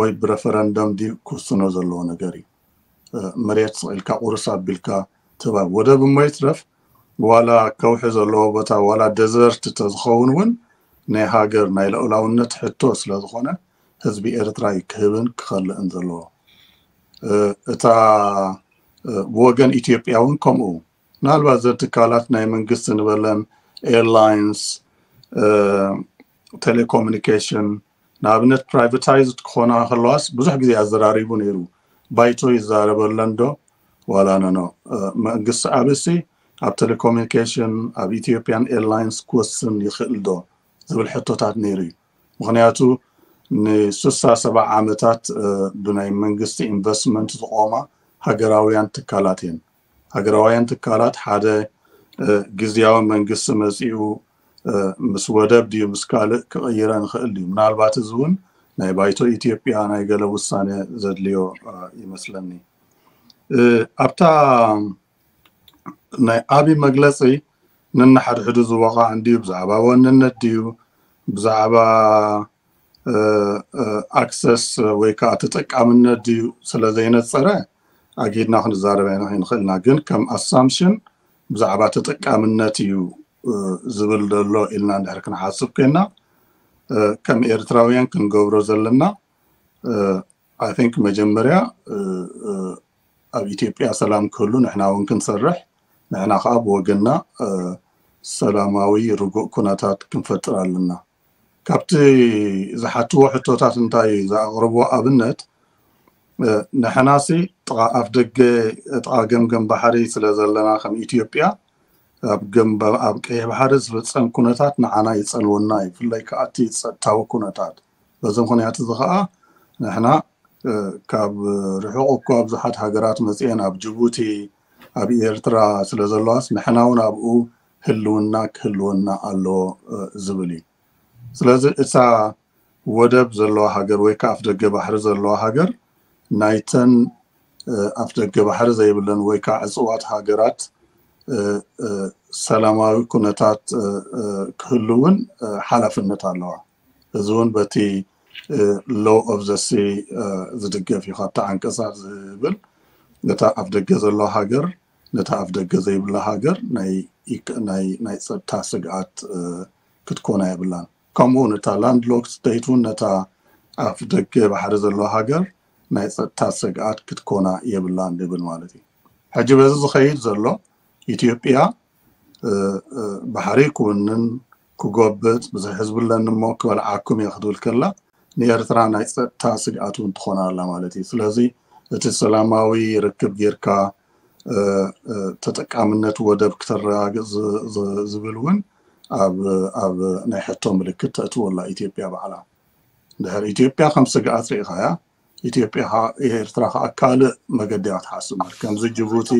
ወይ ብረፈረንደም ድዩ ክውስኖ ዘለዎ ነገር እዩ መሬት ስቂልካ ቁርስ ኣቢልካ ትባብ ወደብ እመይትረፍ ዋላ ከውሒ ዘለዎ ቦታ ዋላ ደዘርት ተዝኸውን እውን ናይ ሃገር ናይ ልእላውነት ሕቶ ስለዝኮነ ህዝቢ ኤርትራ ክህብን ክከልእን ዘለዎ እታ ወገን ኢትዮጵያ እውን ከምኡ ምናልባት ዘትካላት ናይ መንግስቲ ንበለን ኤርላይንስ ቴሌኮሙኒኬሽን ንኣብነት ፕራይቨታይዝድ ክኮና ከለዋስ ብዙሕ ግዜ ኣዘራሪቡ ነይሩ بايتو يزارب لندو ولا نانو منقص عبسي اب تليكومينيكيشن اب ايثيوبيان ايرلاينس كوسن يخእል ዶ ዝብል ሕቶታት ነይሩ እዩ ምክንያቱ ንስሳ ሰባ ዓመታት ብናይ መንግስቲ ኢንቨስትመንት ዝቆማ ሃገራውያን ትካላት እየን ሃገራውያን ትካላት ሓደ ግዝያዊ መንግስቲ መፂኡ ምስ ወደብ ድዩ ምስ ካልእ ክቅይረ ንክእል ድዩ ምናልባት እዚ እውን ናይ ባይቶ ኢትዮጵያ ናይ ገለ ውሳነ ዘድልዮ ይመስለኒ ኣብታ ናይ ዓብዪ መግለፂ ነናሓድሕዱ ዝወቓዕ እንድዩ ብዛዕባ ወንነት ድዩ ብዛዕባ ኣክሰስ ወይ ከዓ ተጠቃምነት ድዩ ስለዘይነፀረ ኣጊድና ክንዛረበ ይንክእልና ግን ከም ኣሳምሽን ብዛዕባ ተጠቃምነት እዩ ዝብል ዘሎ ኢልና እንድሕር ክንሓስብ ኮይና ከም ኤርትራውያን ክንገብሮ ዘለና አይ ቲንክ መጀመርያ ኣብ ኢትዮጵያ ሰላም ክህሉ ንሕና እውን ክንሰርሕ ንሕና ከዓ ብወገና ሰላማዊ ርጉእ ኩነታት ክንፈጥር ኣለና ካብቲ ዝሓትዎ ሕቶታት እንታይ እዩ ዝኣቅርብዎ ኣብነት ንሕናሲ ጥቃ ኣፍ ደገ ጥቃ ገምገም ባሕሪ ስለ ዘለና ከም ኢትዮጵያ ኣብ ገንበብ ኣብ ቀይ ባሕሪ ዝፍፀም ኩነታት ንዓና ይፀልወና እዩ ብፍላይ ከዓ እቲ ፀጥታዊ ኩነታት በዚ ምክንያት እዚ ከዓ ንሕና ካብ ርሑቕ እኮ ኣብ ብዙሓት ሃገራት መፅአን ኣብ ጅቡቲ ኣብ ኤርትራ ስለ ዘለዋስ ንሕና እውን ኣብኡ ህልውና ክህልወና ኣለዎ ዝብል እዩ ስለዚ እታ ወደብ ዘለዋ ሃገር ወይ ከዓ ኣፍ ደገ ባሕሪ ዘለዋ ሃገር ናይተን ኣፍ ደገ ባሕሪ ዘይብለን ወይ ከዓ እፅዋት ሃገራት ሰላማዊ ኩነታት ክህልውን ሓላፍነት ኣለዋ እዚ እውን በቲ ሎው ኦፍ ዘሲ ዝድገፍ እዩ ካብቲ ዓንቀሳት ዝብል ነታ ኣብ ደገ ዘሎ ሃገር ነታ ኣብ ደገ ዘይብላ ሃገር ናይ ፀጥታ ስግኣት ክትኮና የብላን ከምኡ ነታ ላንድሎክ ስተይት እውን ነታ ኣብ ደገ ባሕሪ ዘሎ ሃገር ናይ ፀጥታ ስግኣት ክትኮና የብላን ዝብል ማለት እዩ ሕጂ በዚ ዝኸይድ ዘሎ ኢትዮጵያ ባሕሪ ክውንን ክጎብፅ ብዘይሕዝብለን እሞ ክበልዓኩም እየ ክትብል ከላ ንኤርትራ ናይ ፀጥታ ስግኣት እውን ትኾነ ኣላ ማለት እዩ ስለዚ እቲ ሰላማዊ ርክብ ጌርካ ተጠቃምነት ወደብ ክተረጋግፅ ዝብል እውን ኣብ ናይ ሕቶ ምልክት ተእትወላ ኢትዮጵያ በዕላ ድሕሪ ኢትዮጵያ ከም ስግኣት ርኢኻያ ኢትዮጵያ ኤርትራ ከዓ ካልእ መገዲ እያ ትሓስብ ከምዚ ጅቡቲ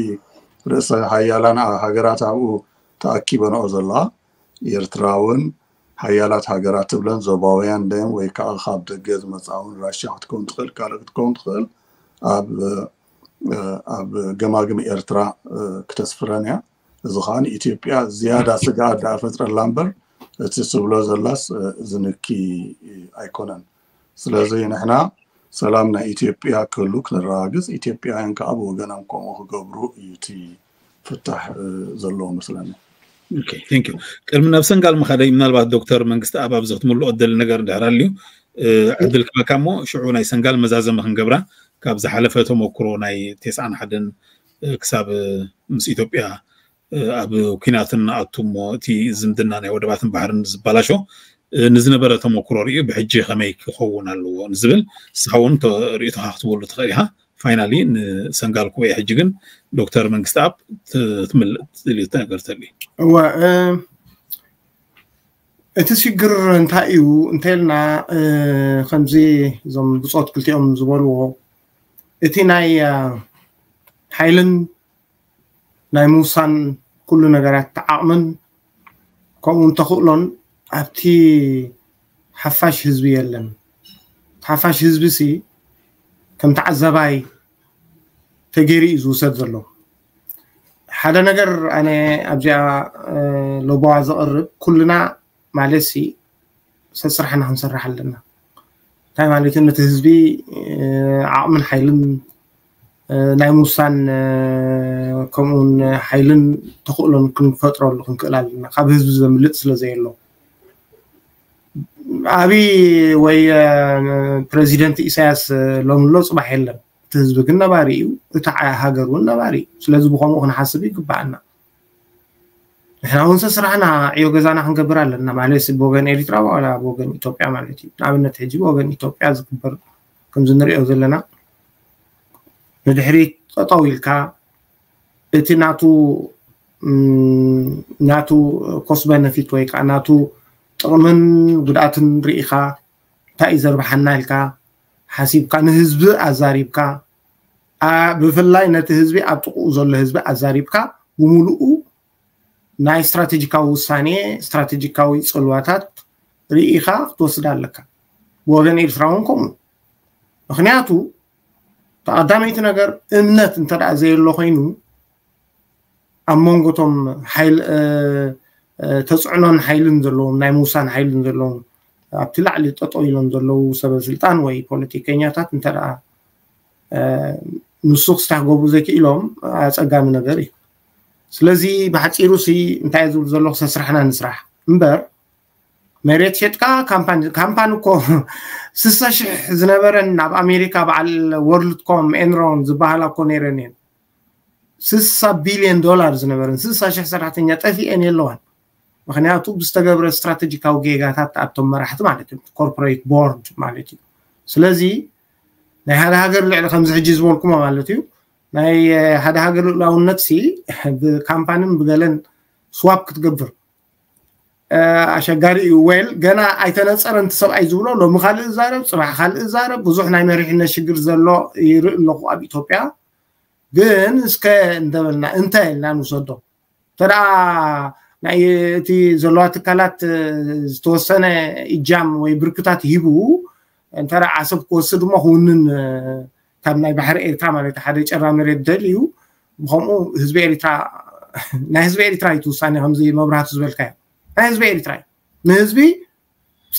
ርእሰ ሃያላን ሃገራት ኣብኡ ተኣኪበንኦ ዘለዋ ኤርትራ እውን ሃያላት ሃገራት ትብለን ዞባውያን ደም ወይ ከዓ ካብ ደገ ዝመፃውን ራሽያ ክትከውን ትኽእል ካልእ ክትከውን ትኽእል ኣብ ገማግም ኤርትራ ክተስፍረን እያ እዚ ከዓ ንኢትዮጵያ ዝያዳ ስጋ ዳ ፈጥረላ እምበር እቲ ዝብሎ ዘላስ ዝንኪ ኣይኮነን ስለዚ ንሕና ሰላምና ኢትዮጵያ ከሉ ክነረጋግፅ ኢትዮጵያውያን ከዓ ብወገኖም ከምኡ ክገብሩ እዩ እቲ ፍታሕ ዘለዎ መስለኒ ቅድሚ ናብ ሰንጋል ምካደይ ምናልባት ዶክተር መንግስቲ ኣባብ ዝክትምልኦ ደሊ ነገር ድሕር ኣልዩ ዕድል ክበካ እሞ ሽዑ ናይ ሰንጋል መዛዘመ ክንገብራ ካብ ዝሓለፈ ተመክሮ ናይ ቴስዓን ሓደን ክሳብ ምስ ኢትዮጵያ ኣብ ኩናትን ኣቱ እሞ እቲ ዝምድና ናይ ወደባትን ባሕርን ዝበላሾ نزنبرة تمكرو ريو بحجي خميك خوونا لو نزبل سحوون ريو تحاقتبو اللو تغيريها فاينالي نسنقال كوي حجيقن دكتور منكست أب تمل تلي تنقر تلي و انت شكر انتايو انتالنا خمزي زم بصوت كلتي ام زوالو اتي ناي حيلن ناي موسان كل نغرات تعامن كومون تخولون ኣብቲ ሓፋሽ ህዝቢ የለን ሓፋሽ ህዝቢ ሲ ከምቲ ዓዘባይ ተገይሩ እዩ ዝውሰድ ዘሎ ሓደ ነገር ኣነ ኣብዚኣ ሎቦዋ ዘቕርብ ኩልና ማለት ሲ ሰብ ስራሕና ክንሰርሕ ኣለና እንታይ ማለት እዩ ነቲ ህዝቢ ዓቕምን ሓይልን ናይ ምውሳን ከምኡውን ሓይልን ተኽእሎን ክንፈጥረሉ ክንክእል ኣለና ካብ ህዝቢ ዘምልጥ ስለ ዘየሎ عبي ويا بريزيدنت إساس لون لون صباح يلم تهزب كنا باري وتع هاجر ونا باري سلازم بقوم وخن حاسبي كبعنا إحنا ونسى سرعنا أيو جزانا هنك برال لنا ما ليس بوجن إريترا ولا بوجن إثيوبيا ما ليتي نعمل نتاج بوجن إثيوبيا زكبر كم زنري أو زلنا طويل كا بتي ناتو ناتو في تويك ناتو ጥቕምን ጉድኣትን ርኢኻ እንታይ እዩ ዘርብሓና ኢልካ ሓሲብካ ንህዝቢ ኣዛሪብካ ብፍላይ ነቲ ህዝቢ ኣብ ጥቕኡ ዘሎ ህዝቢ ኣዛሪብካ ብምሉኡ ናይ እስትራቴጂካዊ ውሳኔ እስትራቴጂካዊ ፅልዋታት ርኢኻ ክትወስዳ ኣለካ ብወገን ኤርትራ እውን ከምኡ ምክንያቱ ተቐዳመይቲ ነገር እምነት እንተ ደኣ ዘየሎ ኮይኑ ኣብ መንጎቶም ተፅዕኖን ሓይልን ዘለዎም ናይ ምውሳን ሓይልን ዘለዎም ኣብቲ ላዕሊ ጠጠው ኢሎም ዘለው ሰበስልጣን ወይ ፖለቲከኛታት እንተደኣ ንሱ ክስተገብሩ ዘይክኢሎም ኣፀጋሚ ነገር እዩ ስለዚ ብሓፂሩ ሲ እንታይ ዝብል ዘሎ ሰስራሕና ንስራሕ እምበር መሬት ሸጥካ ካምፓኒ ካምፓኒ እኮ ስሳ ሽሕ ዝነበረን ኣብ ኣሜሪካ በዓል ወርልድኮም ኤንሮን ዝበሃላ እኮ ነይረን እየን ስሳ ቢልዮን ዶላር ዝነበረን ስሳ ሽሕ ሰራሕተኛ ጠፊአን የለዋን ምክንያቱ ብዝተገብረ ስትራቴጂካዊ ጌጋታት ኣብቶም መራሕቲ ማለት እዩ ኮርፖሬት ቦርድ ማለት እዩ ስለዚ ናይ ሓደ ሃገር ልዕሊ ከምዚ ሕጂ ዝበልኩሞ ማለት እዩ ናይ ሓደ ሃገር ልዕላውነት ሲ ብካምፓኒን ብገለን ስዋፕ ክትገብር ኣሸጋሪ እዩ ወይል ገና ኣይተነፀረን እቲ ሰብኣይ ዝብሎ ሎሚ ካልእ ዛረብ ፅባሕ ካልእ ዛረብ ብዙሕ ናይ መሪሕነት ሽግር ዘሎ ይርኢ ኣለኹ ኣብ ኢትዮጵያ ግን እስከ እንደበልና እንታይ ኢልና ንውሰዶ እንተደኣ ናይ እቲ ዘለዋ ትካላት ዝተወሰነ እጃም ወይ ብርክታት ሂቡ እንተደ ዓሰብ ክወስድ ሞ ክውንን ካብ ናይ ባሕሪ ኤርትራ ማለት ሓደ ጨራ መሬት ደል እዩ ከምኡ ህዝቢ ኤርትራ ናይ ህዝቢ ኤርትራ እዩ ትውሳኒ ከምዚ መብራህቱ ዝበልካ እዩ ናይ ህዝቢ ኤርትራ እዩ ንህዝቢ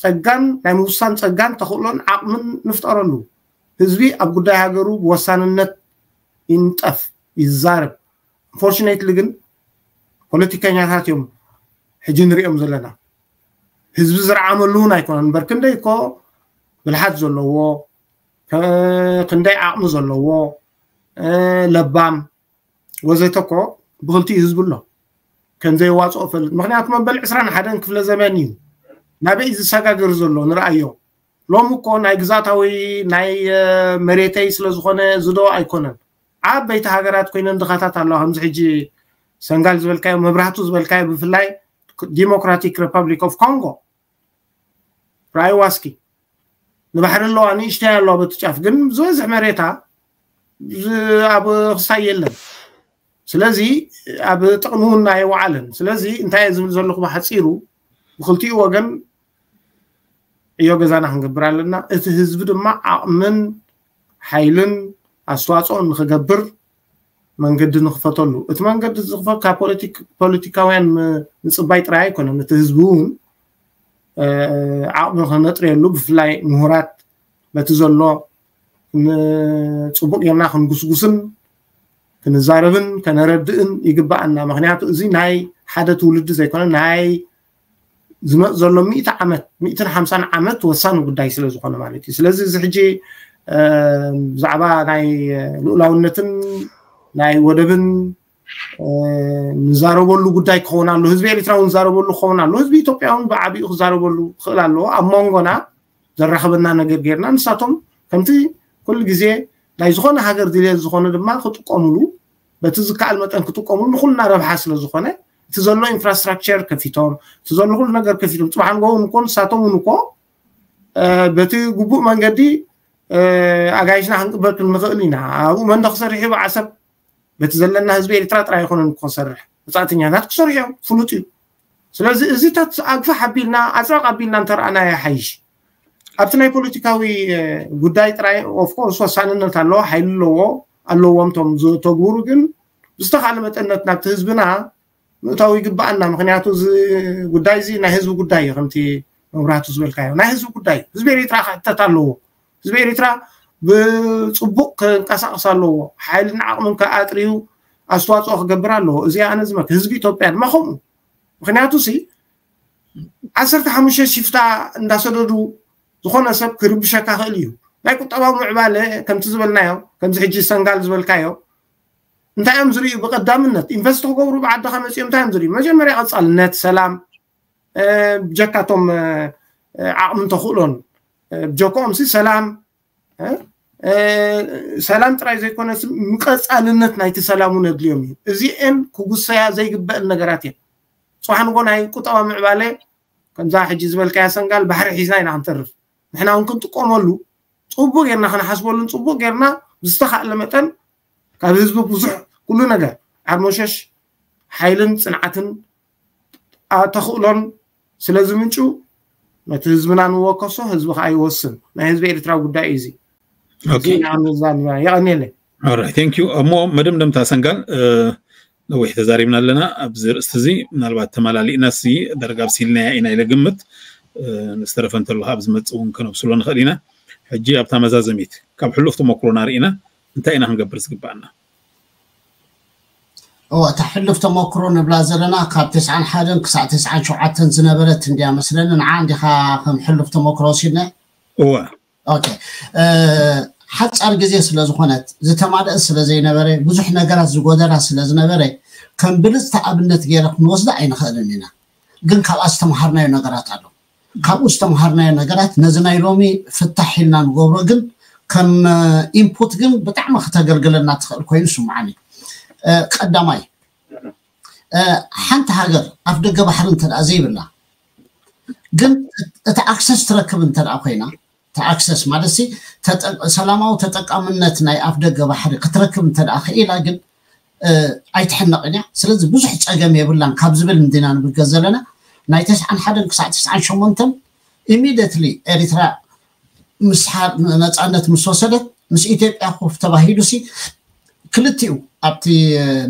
ፀጋን ናይ ምውሳን ፀጋን ተክእሎን ዓቕምን ንፍጠረሉ ህዝቢ ኣብ ጉዳይ ሃገሩ ብወሳንነት ይንጠፍ ይዛርብ ኢንፎርሽነትሊ ግን ፖለቲከኛታት እዮም ሕጂ ንሪኦም ዘለና ህዝቢ ዝረዓመሉ እውን ኣይኮነን እምበር ክንደይ ኮ ብልሓት ዘለዎ ክንደይ ዓቕሚ ዘለዎ ለባም ወዘተ ኮ ብክልቲ እዩ ህዝቢ ኣሎ ከምዘይዋፅኦ ፈልጥ ምክንያቱ መበል 21 ክፍለ ዘመን እዩ ናበይ ዝሰጋገር ዘሎ ንርኣዮ ሎሚ እኮ ናይ ግዛታዊ ናይ መሬተይ ስለዝኮነ ዝዶ ኣይኮነን ዓበይቲ ሃገራት ኮይነን ድኻታት ኣለዋ ከምዚ ሕጂ ሰንጋል ዝበልካዮ መብራህቱ ዝበልካዮ ብፍላይ ዲሞክራቲክ ሪፐብሊክ ኦፍ ኮንጎ ራይዋስኪ ንባሕሪ ኣለዋ ንእሽተይ ኣለዋ በቲ ጫፍ ግን ዝበዝሕ መሬታ ኣብ ክሳይ የለን ስለዚ ኣብ ጥቕሚ እውን ኣይወዓለን ስለዚ እንታይ እየ ዝብል ዘለኹ ብሓፂሩ ብክልቲኡ ወገን እዮ ገዛና ክንገብር ኣለና እቲ ህዝቢ ድማ ዓቕምን ሓይልን ኣስተዋፅኦ ንክገብር መንገዲ ንክፈተሉ እቲ መንገዲ ዝኽፈት ካብ ፖለቲካውያን ምፅባይ ጥራይ ኣይኮነን ነቲ ህዝቢ እውን ዓቕሚ ክነጥርየሉ ብፍላይ ምሁራት በቲ ዘሎ ንፅቡቅ ጌርና ክንጉስጉስን ክንዛረብን ከነረድእን ይግባአና ምክንያቱ እዚ ናይ ሓደ ትውልዲ ዘይኮነ ናይ ዝመፅ ዘሎ ሚእቲ ዓመት ሚእትን ሓምሳን ዓመት ወሳኒ ጉዳይ ስለ ዝኾነ ማለት እዩ ስለዚ እዚ ሕጂ ብዛዕባ ናይ ልኡላውነትን ናይ ወደብን ንዛረበሉ ጉዳይ ክኸውን ኣሎ ህዝቢ ኤርትራውን ዝዛረበሉ ክኸውን ኣሎ ህዝቢ ኢትዮጵያውን ብዓብኡ ክዛረበሉ ክኽእል ኣለዎ ኣብ መንጎና ዘራኸበና ነገር ጌርና ንሳቶም ከምቲ ኩሉ ግዜ ናይ ዝኾነ ሃገር ድልት ዝኾኑ ድማ ክጥቀምሉ በቲ ዝከኣል መጠን ክጥቀምሉ ንኩልና ረብሓ ስለ ዝኾነ እቲ ዘሎ ኢንፍራስትራክቸር ከፊቶም እቲ ዘሎ ኩሉ ነገር ከፊቶም ፅባሕ ንጎቦም እኮ ንሳቶም እውን እኮ በቲ ጉቡእ መንገዲ ኣጋይሽና ክንቅበል ክንኽእል ኢና ኣብኡ መንደክ ሰሪሑ ብዓሰብ በቲ ዘለና ህዝቢ ኤርትራ ጥራይ ይኮነን እኮ ሰርሕ መፃእተኛታት ክሰርሑ ፍሉጥ እዩ ስለዚ እዚታት ኣግፋሕ ኣቢልና ኣፅራቅ ኣቢልና እንተረኣና ይሓይሽ ኣብቲ ናይ ፖለቲካዊ ጉዳይ ጥራይ ኦፍኮርስ ወሳንነት ኣለዎ ሓይሊ ኣለዎ ኣለዎም ቶም ዝተግብሩ ግን ብዝተካለ መጠነት ናብቲ ህዝብና ምእታዊ ይግባኣና ምክንያቱ እዚ ጉዳይ እዚ ናይ ህዝቢ ጉዳይ እዩ ከምቲ መብራህቱ ዝበልካዮ ናይ ህዝቢ ጉዳይ እዩ ህዝቢ ኤርትራ ክሕተት ኣለዎ ህዝቢ ኤርትራ بصبوك كنقص أصله حال نعمن كأتريو أصوات أخ جبر له زي أنا زمك هزبي توب يعني ما هم خناتو سي أسرت حمشة شفتا نصدرو زخون أسب كرب شكا خليو ما كنت أبغى معبالة كم تزبل نايو كم زحجي سنقال زبل كايو انت هم زري بقدام النت انفست هو قبر بعد خمس يوم تام زري ما جا مري أصل النت سلام جكاتهم عم تخلون جوكم سي سلام أه؟ ሰላም ጥራይ ዘይኮነስ ምቀፃልነት ናይቲ ሰላሙ ነድልዮም እዩ እዚአን ክጉሰያ ዘይግበአል ነገራት እየን ፅዋሕንጎ ናይ ቁጠባ ምዕባለ ከምዛ ሕጂ ዝበልካያ ሰንጋል ባሕሪ ሒዝና ኢና ክንተርፍ ንሕና እውን ክንጥቀመሉ ፅቡቅ ጌርና ክንሓስበሉን ፅቡቅ ጌርና ብዝተካእለ መጠን ካብ ህዝቢ ብዙሕ ኩሉ ነገር ዓርሞሸሽ ሓይልን ፅንዓትን ተኽእሎን ስለዝምንጩ ነቲ ህዝብና ንወከሶ ህዝቢ ከዓ ይወስን ናይ ህዝቢ ኤርትራ ጉዳይ እዩ እዚ ይቀኒለ ኦራይ ቴንክ ዩ እሞ መድም ደምታ ሰንጋል ነዊሕ ተዛሪብና ኣለና ኣብዚ ርእስቲ እዚ ምናልባት ተመላሊእናሲ ደረጋ ኣብሲልና ኢና ኢለ ግምት ንዝተረፈ እንተሎ ኣብ ዝመፅእ እውን ክነብስሎ ንኽእል ኢና ሕጂ ኣብታ መዛዘሚት ካብ ሕሉፍ ተመክሮና ርኢና እንታይ ኢና ክንገብር ዝግባአና እታ ሕሉፍ ተመክሮ ንብላ ዘለና ካብ 91 ክሳብ 97 ዝነበረት እንድያ መስለኒ ንዓ እንዲኻ ከም ሕሉፍ ተመክሮ ወሲድና እዋ ኦኬ ሓፃር ግዜ ስለ ዝኾነት ዝተማልአ ስለ ዘይነበረ ብዙሕ ነገራት ዝጎደላ ስለ ዝነበረ ከም ብልፅቲ ኣብነት ገይረ ክንወስዳ ኣይንኽእልን ኢና ግን ካብኣ ዝተምሃርናዮ ነገራት ኣሎ ካብኡ ዝተምሃርናዮ ነገራት ነዚ ናይ ሎሚ ፍታሕ ኢልና ንገብሮ ግን ከም ኢንፑት ግን ብጣዕሚ ክተገልግለና ትኽእል ኮይኑ ስምዓኒ ቀዳማይ ሓንቲ ሃገር ኣብ ደገ ባሕሪ እንተደኣ ዘይብላ ግን እቲ ኣክሰስ ትረክብ እንተደኣ ኮይና ኣክሰስ ማለት ሲ ሰላማዊ ተጠቃምነት ናይ ኣፍ ደገ ባሕሪ ክትረክብ እንተደኣ ክኢላ ግን ኣይትሕነቕን እያ ስለዚ ብዙሕ ፀገም የብላን ካብ ዝብል እንዲና ንብገዝ ዘለና ናይ ተስዓን ሓደን ክሳብ ተስዓን ሸሞንተን ኢሚድትሊ ኤሪትራ ምስ ነፃነት ምስ ወሰደት ምስ ኢትዮጵያ ኮፍ ተባሂሉ ሲ ክልቲኡ ኣብቲ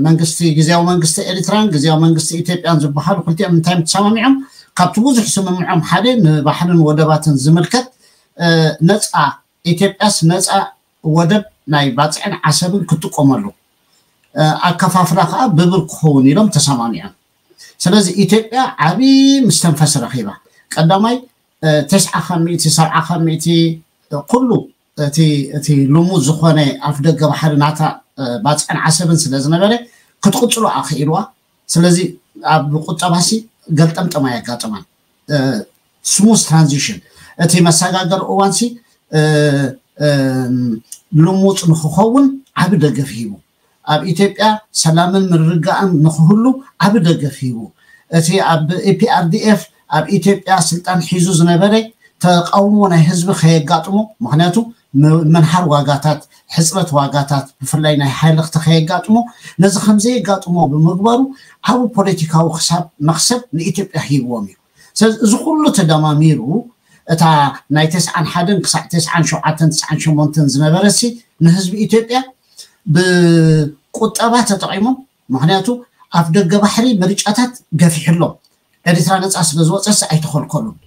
መንግስቲ ግዜያዊ መንግስቲ ኤሪትራን ግዜያዊ መንግስቲ ኢትዮጵያን ዝበሃሉ ክልቲኦም እንታይ ተሰማሚዖም ካብቲ ብዙሕ ስምምዖም ሓደ ንባሕርን ወደባትን ዝምልከት ነፃ ኢትዮጵያስ ነፃ ወደብ ናይ ባፅዕን ዓሰብን ክጥቀመሉ ኣከፋፍላ ከዓ ብብር ክኸውን ኢሎም ተሰማሚዖም ስለዚ ኢትዮጵያ ዓብዪ ምስተንፈስ ረኺባ ቀዳማይ ተስዓ ከሚእቲ ሰብዓ ከሚእቲ ኩሉ እቲ ልሙድ ዝኾነ ኣፍ ደገ ባሕሪ ናታ ባፅዕን ዓሰብን ስለ ዝነበረ ክትቅፅሉ ኣኽኢልዋ ስለዚ ኣብ ቁጠባሲ ገልጠምጠማ የጋጥማን ስሙዝ ትራንዚሽን እቲ መሰጋገሪ እዋን ሲ ልሙፅ ንክኸውን ዓብ ደገፍ ሂቡ ኣብ ኢትዮጵያ ሰላምን ምርግኣን ንክህሉ ዓብ ደገፍ ሂቡ እቲ ኣብ ኤፒአርዲኤፍ ኣብ ኢትዮጵያ ስልጣን ሒዙ ዝነበረ ተቃውሞ ናይ ህዝቢ ከየጋጥሞ ምክንያቱ መንሓር ዋጋታት ሕፅረት ዋጋታት ብፍላይ ናይ ሓይለክቲ ከየጋጥሞ ነዚ ከምዘየጋጥሞ ብምግባሩ ዓብ ፖለቲካዊ ክሳብ መክሰብ ንኢትዮጵያ ሂብዎም እዩ ስለዚ እዚ ኩሉ ተደማሚሩ እታ ናይ ተስዓን ሓደን ክሳብ ተስዓን ሸውዓተን ተስዓን ሸሞንተን ዝነበረ ሲ ንህዝቢ ኢትዮጵያ ብቁጠባ ተጠቂሞም ምክንያቱ ኣብ ደገ ባሕሪ ምርጫታት ገፊሕሎም ኤርትራ ነፃ ስለ ዝወፀሲ ኣይተኸልከሉን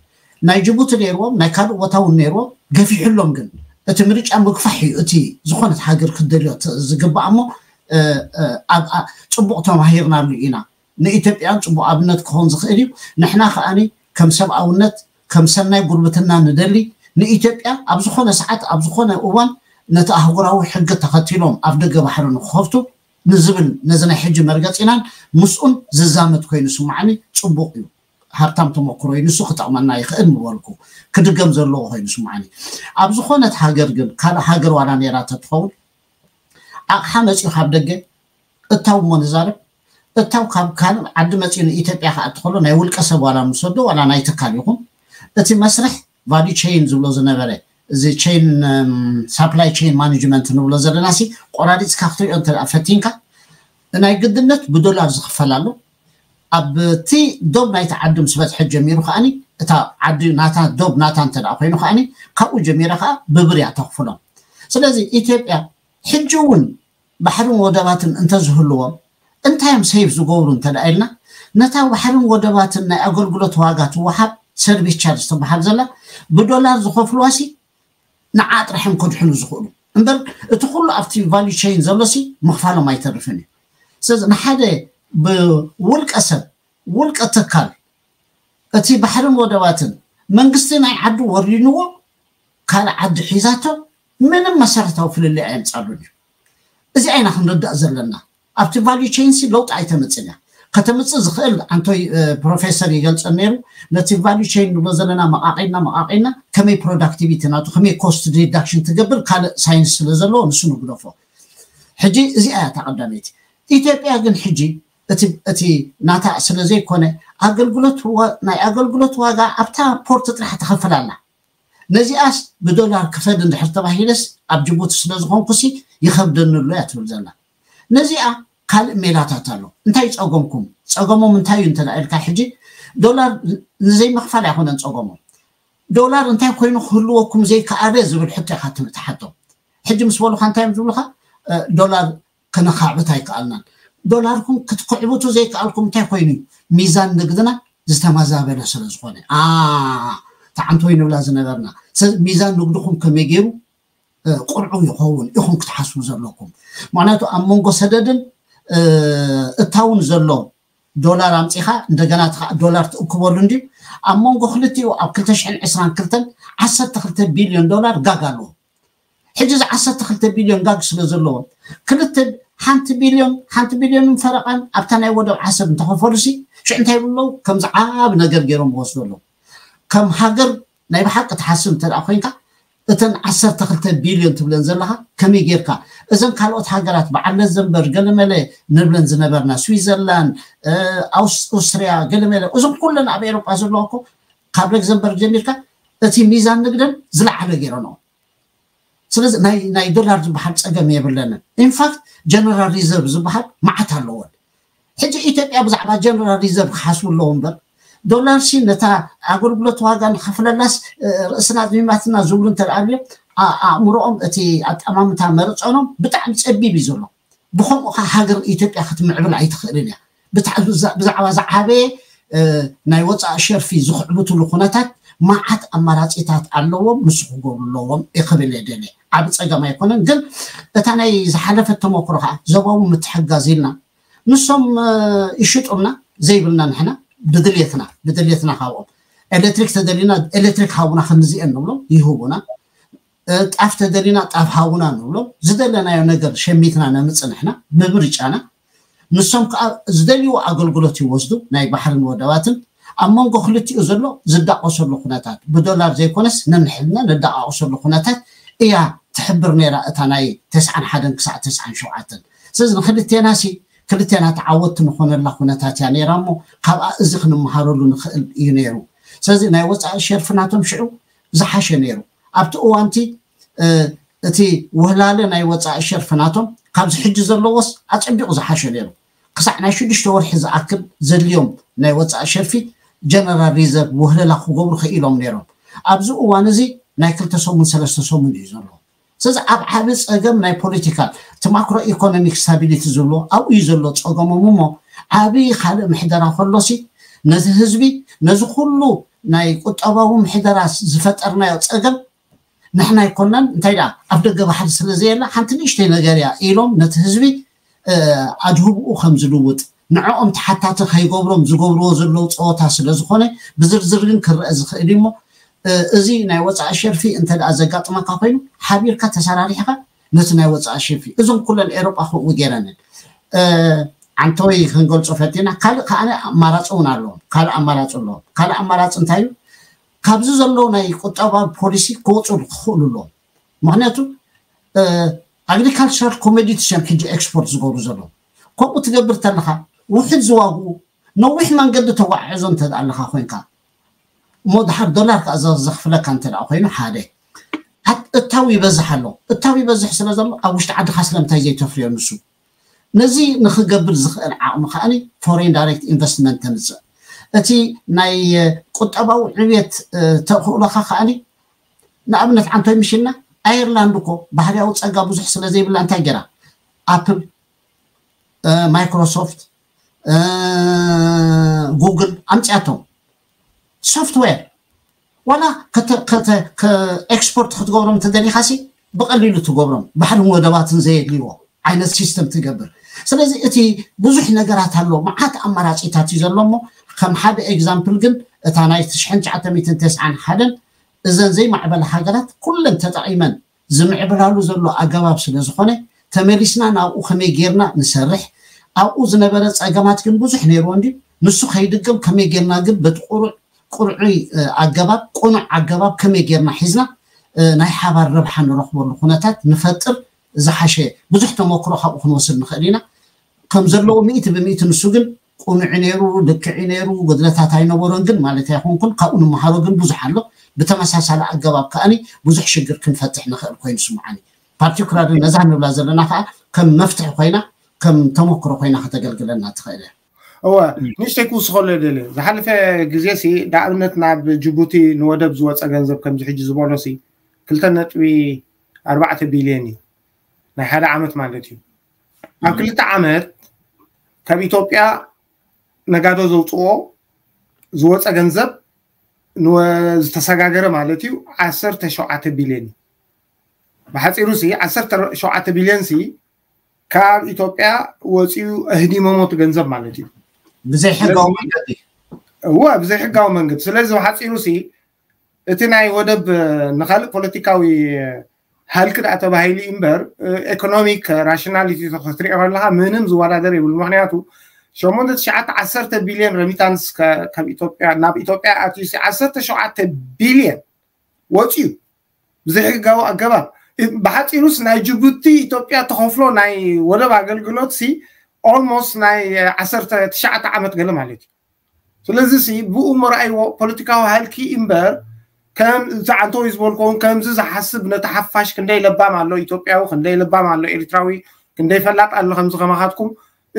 ናይ ጅቡቲ ነይርዎም ናይ ካልእ ቦታ እውን ነይርዎም ገፊሕሎም ግን እቲ ምርጫ ምግፋሕ እዩ እቲ ዝኾነት ሃገር ክደልዮ ዝግባእ እሞ ፅቡቅ ተማሂርናሉ ኢና ንኢትዮጵያን ፅቡቅ ኣብነት ክኸውን ዝኽእል እዩ ንሕና ከዓኒ ከም ሰብኣውነት ከም ሰናይ ጉርብትና ንደሊ ንኢትዮጵያ ኣብ ዝኾነ ሰዓት ኣብ ዝኾነ እዋን ነቲ ኣህጉራዊ ሕጊ ተኸቲሎም ኣብ ደገ ባሕሪ ንክኸፍቱ ንዝብል ነዚ ናይ ሕጂ መርገፂናን ምስኡን ዝዛመት ኮይኑ ስማዕኒ ፅቡቅ እዩ ሃብታም ተመክሮ እዩ ንሱ ክጠቕመና ይኽእል ንበልኩ ክድገም ዘለዎ ኮይኑ ስማዕኒ ኣብ ዝኾነት ሃገር ግን ካልእ ሃገር ዋላ ነራ ተትኸውን ኣቕሓ መፅኡ ካብ ደገ እታው እሞ ንዛርብ እታው ካብ ካልእ ዓዲ መፅኡ ንኢትዮጵያ ከዓ እትኸሎ ናይ ውልቀ ሰብ ዋላ ምሰዶ ዋላ ናይ ትካል ይኹን እቲ መስርሕ ቫልዩ ቸይን ዝብሎ ዝነበረ እዚ ቸይን ሳፕላይ ቸይን ማኔጅመንት ንብሎ ዘለና ሲ ቆራዲፅ ካብትሪኦ እንተ ፈቲንካ ናይ ግድነት ብዶላር ዝኽፈል ኣሎ ኣብቲ ዶብ ናይቲ ዓዲ ምስ በፅሐ ጀሚሩ ከዓኒ እታ ዓዲ ናታ ዶብ ናታ እንተ ኮይኑ ከዓኒ ካብኡ ጀሚረ ከዓ ብብርያ ተኽፍሎም ስለዚ ኢትዮጵያ ሕጂ እውን ባሕርን ወደባትን እንተዝህልዎም እንታይ እዮም ሰይፍ ዝገብሩ እንተዳ ኢልና ነታ ባሕርን ወደባትን ናይ ኣገልግሎት ዋጋ ትወሃብ ሰርቪስ ቻርጅ ትበሃል ዘላ ብዶላር ዝኸፍልዋሲ ንዓ ጥራሕን ከድሕኑ ዝኽእሉ እምበር እቲ ኩሉ ኣብቲ ቫልዩ ቸይን ዘሎሲ ምኽፋሎም ኣይተርፍን እዩ ስለዚ ንሓደ ብውልቀ ሰብ ውልቀ ትካል እቲ ባሕርን ወደባትን መንግስቲ ናይ ዓዱ ወሪድንዎ ካልእ ዓዲ ሒዛቶ ምንም መሰረታዊ ፍልልይ ኣየንፃሉን እዩ እዚ ዓይና ክንርዳእ ዘለና ኣብቲ ቫልዩ ቸይንሲ ለውጢ ኣይተመፅን እያ ከተምፅእ ዝኽእል ዓንቶይ ፕሮፌሰር ይገልፀ ነይሩ ነቲ ቫሉ ቸይን ንብሎ ዘለና መቃቂልና መቃቂልና ከመይ ፕሮዳክቲቪቲ ናቱ ከመይ ኮስት ሪዳክሽን ትገብር ካልእ ሳይንስ ስለ ዘለዎ ንሱ ንግደፎ ሕጂ እዚኣ እያ ተቐዳሚት ኢትዮጵያ ግን ሕጂ እቲ ናታ ስለ ዘይኮነ ናይ ኣገልግሎት ዋጋ ኣብታ ፖርት ጥራሕ ተኸፍል ኣላ ነዚኣስ ብዶላር ክፈድ እንድሕር ተባሂለስ ኣብ ጅቡቲ ስለ ዝኮንኩሲ ይከብደንሎ እያ ትብል ዘላ ነዚኣ ካልእ ሜላታት ኣሎ እንታይ ፀገምኩም ፀገሞም እንታይ እዩ እንተዳኢልካ ሕጂ ዶላር ንዘይምኽፋል ኣይኮነን ፀገሞም ዶላር እንታይ ኮይኑ ክህልወኩም ዘይከኣለ ዝብል ሕቶ ኢካ ትሓቶ ሕጂ ምስ በሉካ እንታይ እዮም ዝብሉካ ዶላር ከነካዕብት ኣይከኣልናን ዶላርኩም ክትኩዕብቱ ዘይከኣልኩም እንታይ ኮይኑ እዩ ሚዛን ንግድና ዝተመዛበለ ስለ ዝኾነ ተዓንቲ ወይ ንብላ ዝነበርና ሚዛን ንግድኩም ከመይ ገይሩ ቁርዑ ይኸውን ኢኹም ክትሓስቡ ዘለኩም ምክንያቱ ኣብ መንጎ ሰደድን እታውን ዘሎ ዶላር ኣምፂኻ እንደገና ዶላር ትእክበሉ እንዲ ኣብ መንጎ ክልቲኡ ኣብ 222 12 ቢልዮን ዶላር ጋግ ኣለዎ ሕጂ ዚ 12 ቢልዮን ጋግ ስለ ዘለዎ ክልተ ሓንቲ ቢልዮን ሓንቲ ቢልዮንን ፈረቃን ኣብታ ናይ ወደብ ዓሰብ እንተኸፈሉ ሲ ሽዕ እንታይ ብለው ከምዚ ዓብ ነገር ገይሮም ክወስዱ ኣለዉ ከም ሃገር ናይ ብሓቂ ትሓስብ እንተደኣ ኮንካ እተን ዓሰርተ ክልተ ቢልዮን ትብለን ዘለካ ከመይ ጌርካ እዘን ካልኦት ሃገራት በዓለት ዘንበር ገለመለ ንብለን ዝነበርና ስዊዘርላንድ ኣውስትሪያ ገለመለ እዞም ኩለን ኣብ ኤሮጳ ዘለዋ ኮ ካብ ለግዘምበር ጀሚርካ እቲ ሚዛን ንግደን ዝለዓለ ገይረኖ ስለዚ ናይ ዶላር ዝበሃል ፀገም የብለንን ኢንፋክት ጀነራል ሪዘርቭ ዝበሃል መዓት ኣለዎን ሕጂ ኢትዮጵያ ብዛዕባ ጀነራል ሪዘርቭ ክሓስቡ ኣለዎ እምበር ዶላርሲ ነታ ኣገልግሎት ዋጋ ንኸፍለላስ ርእስና ድሚማትና ዝብሉ እንተደኣልዮ ኣእምሮኦም እቲ ኣጠማምታ መረፀኖም ብጣዕሚ ፀቢብ እዩ ዘሎ ብከምኡ ከዓ ሃገር ኢትዮጵያ ክትምዕብል ኣይትኽእልን እያ ብዛዕባ ዝዓበየ ናይ ወፃኢ ሸርፊ ዝክዕብትሉ ኩነታት መዓት ኣማራፂታት ኣለዎም ምስ ክገብርለዎም ይክብል የደል ዓብ ፀገም ኣይኮነን ግን እታ ናይ ዝሓለፈ ተመክሮ ከዓ ዞባዊ ምትሕጋዝ ኢልና ንሶም ይሽጡና ዘይብልና ንሕና ብድልየትና ብድልየትና ካብኦም ኤሌክትሪክ ተደሊና ኤሌክትሪክ ሃቡና ከምዚአን ንብሎም ይህቡና ጣፍ ተደሊና ጣፍ ሃቡና ንብሎም ዝደለናዮ ነገር ሸሚትና ነምፅንሕና ብምርጫና ንሶም ከዓ ዝደልይዎ ኣገልግሎት ይወስዱ ናይ ባሕርን ወደባትን ኣብ መንጎ ክልቲኡ ዘሎ ዝዳቆሰሉ ኩነታት ብዶላር ዘይኮነስ ነንሕልና ነዳቃቅሰሉ ኩነታት እያ ትሕብር ነራ እታ ናይ ተስዓን ሓደን ክሳዕ ተስዓን ሸውዓተን ስለዚ ንክልቴናሲ كلتينا تعودت نخون الله خونتها يعني رامو خب أزخ نمهارو لون ينيرو سازي نايوز شرفنا تمشعو زحش ينيرو أبتقو أنتي اه تي وهلال نايوز شرفنا تم خب زحجز اللوص أتعبق زحش ينيرو قصعنا شو دش تور حز أكل زل يوم نايوز شرفي جنرال ريزر وهلال خو قبر خيلهم نيرو أبزو أوانزي نايكل تسومن سلاس تسومن يزرلو ስለዚ ኣብ ዓብ ፀገም ናይ ፖለቲካል እቲ ማክሮ ኢኮኖሚክ ስታቢሊቲ ዝብሎ ኣብኡ እዩ ዘሎ ፀገሞም እሞ ዓብይ ካልእ ምሕደራ ከሎሲ ነዚ ህዝቢ ነዚ ኩሉ ናይ ቁጠባዊ ምሕደራ ዝፈጠርናዮ ፀገም ንሕና ይኮናን እንታይ ደኣ ኣብ ደገ ባሕሪ ስለዘየላ ሓንቲ ንእሽተይ ነገር እያ ኢሎም ነቲ ህዝቢ ኣድህብኡ ከም ዝልውጥ ንዕኦም ተሓታቲ ከይገብሮም ዝገብርዎ ዘለው ፀወታ ስለዝኮነ ብዝርዝር ግን ክረአ ዝኽእል እዩ እሞ እዚ ናይ ወፃኢ ሸርፊ እንተደኣ ዘጋጥመካ ኮይኑ ሓቢርካ ተሰራሪሕካ ነቲ ናይ ወፃኢ ሸርፊ እዞም ኩለን ኤሮጳ ክብኡ ገይረንን ዓንተወይ ክንገልፆ ፈቲና ካልእ ከዓነ ኣማራፂ እውን ኣለዎም ካልእ ኣማራፂ ኣለዎም ካልእ ኣማራፂ እንታይ እዩ ካብዚ ዘለዉ ናይ ቁጠባዊ ፖሊሲ ክወፁ ክኽእሉ ኣለዎም ምክንያቱ ኣግሪካልቸራል ኮሜዲቲ እዮም ሕጂ ኤክስፖርት ዝገብሩ ዘለዉ ከምኡ ትገብር ተለካ ውሕድ ዝዋግኡ ነዊሕ መንገዲ ተዋዒዞ እንተኣ ኣለካ ኮንካ መድሓር ዶላር ከዓ ዘኽፍለካ እንተደኣ ኮይኑ ሓደ እታዊ ይበዝሕ ኣሎ እታዊ ይበዝሕ ስለ ዘሎ ኣብ ውሽጢ ዓድካ ስለምንታይ ዘይተፍርዮ ንሱ ነዚ ንክገብር ዝኽእል ዓቕሚ ከዓኒ ፎሬን ዳይሬክት ኢንቨስትመንት ተምፅእ እቲ ናይ ቁጠባዊ ዕብየት ተኽእሎካ ከዓኒ ንኣብነት ዓንቶይ ምሽና ኣየርላንድ ኮ ባህርያዊ ፀጋ ብዙሕ ስለ ዘይብላ እንታይ ገይራ ኣፕል ማይክሮሶፍት ጉግል ኣምፅያቶም ሶፍት ዌር ዋላ ኤክስፖርት ክትገብሮም ተደሊካ ሲ ብቀሊሉ ትገብሮም ባሕርን ወደባትን ዘየድልይዎ ዓይነት ሲስተም ትገብር ስለዚ እቲ ብዙሕ ነገራት ኣለዎ መዓት ኣማራፂታት እዩ ዘሎ እሞ ከም ሓደ ኤግዛምፕል ግን እታ ናይ 1991 እዘን ዘይማዕበለ ሃገራት ኩለን ተጠቂመን ዝምዕብላሉ ዘሎ ኣገባብ ስለ ዝኾነ ተመሊስና ናብኡ ከመይ ጌርና ንሰርሕ ኣብኡ ዝነበረ ፀገማት ግን ብዙሕ ነይርዎ እንዲ ንሱ ከይድገም ከመይ ጌርና ግን በቲ ቁሩዕ ቁርዑይ ኣገባብ ቁኑዕ ኣገባብ ከመይ ጌርና ሒዝና ናይ ሓባር ረብሓ ንረክበሉ ኩነታት ንፈጥር ዝሓሸ ብዙሕ ተመክሮ ካብኡ ክንወስድ ንኽእል ኢና ከም ዘለዎ ምእቲ ብምእቲ ንሱ ግን ቁኑዕ ነይሩ ልክዕ ነይሩ ጎድለታት ኣይነበሮን ግን ማለት ኣይኮንኩን ካብኡ ንምሃሮ ግን ብዙሕ ኣሎ ብተመሳሳሊ ኣገባብ ከዓኒ ብዙሕ ሽግር ክንፈትሕ ንኽእል ኮይኑ ስምዓኒ ፓርቲኩላር ነዛ ንብላ ዘለና ከዓ ከም መፍትሒ ኮይና ከም ተመክሮ ኮይና ከተገልግለና ትኽእል እያ هو نيش تيكون سخول دل زحلفة جزيسي دعمنا تنعب جبوتي نودب زوات أجنزب كم زحج زبونسي كل تنت بي أربعة بليوني نحدا عمت مالتي أم كل تعمت كم إثيوبيا نقدر زوتو زوات أجنزب نو تسعاجر مالتي عشرة شو عت بليوني بحث روسي عشرة شو عت بليونسي كاب إثيوبيا وسيو أهدي ما موت أجنزب مالتي ብዘይሕጋዊ መንገዲ እወ ብዘይሕጋዊ መንገዲ ስለዚ ሓፂሩ ሲ እቲ ናይ ወደብ ንካልእ ፖለቲካዊ ሃልቂ ዳ ተባሂሉ እዩ እምበር ኤኮኖሚክ ራሽናሊቲ ክትሪኦ ከለካ ምንም ዝወዳደር የብሉ ምክንያቱ ሸሞንተ ትሽዓተ ዓሰርተ ቢልዮን ረሚታንስ ካብ ኢትዮጵያ ናብ ኢትዮጵያ ኣትዩ ዓሰርተ ሸውዓተ ቢልዮን ወፅዩ ብዘይሕጋዊ ኣገባብ ብሓፂሩስ ናይ ጅቡቲ ኢትዮጵያ ተኸፍሎ ናይ ወደብ ኣገልግሎት ሲ almost ናይ 19 ዓመት ገለ ማለት እዩ ስለዚ ሲ ብኡ መርኣይዎ ፖለቲካዊ ሃልኪ እምበር ከም እቲ ዓንተ ዝበልኮውን ከምዚ ዝሓስብ ነቲ ሓፋሽ ክንደይ ለባም ኣሎ ኢትዮጵያዊ ክንደይ ለባም ኣሎ ኤርትራዊ ክንደይ ፈላጥ ኣሎ ከምዚ ከመካትኩም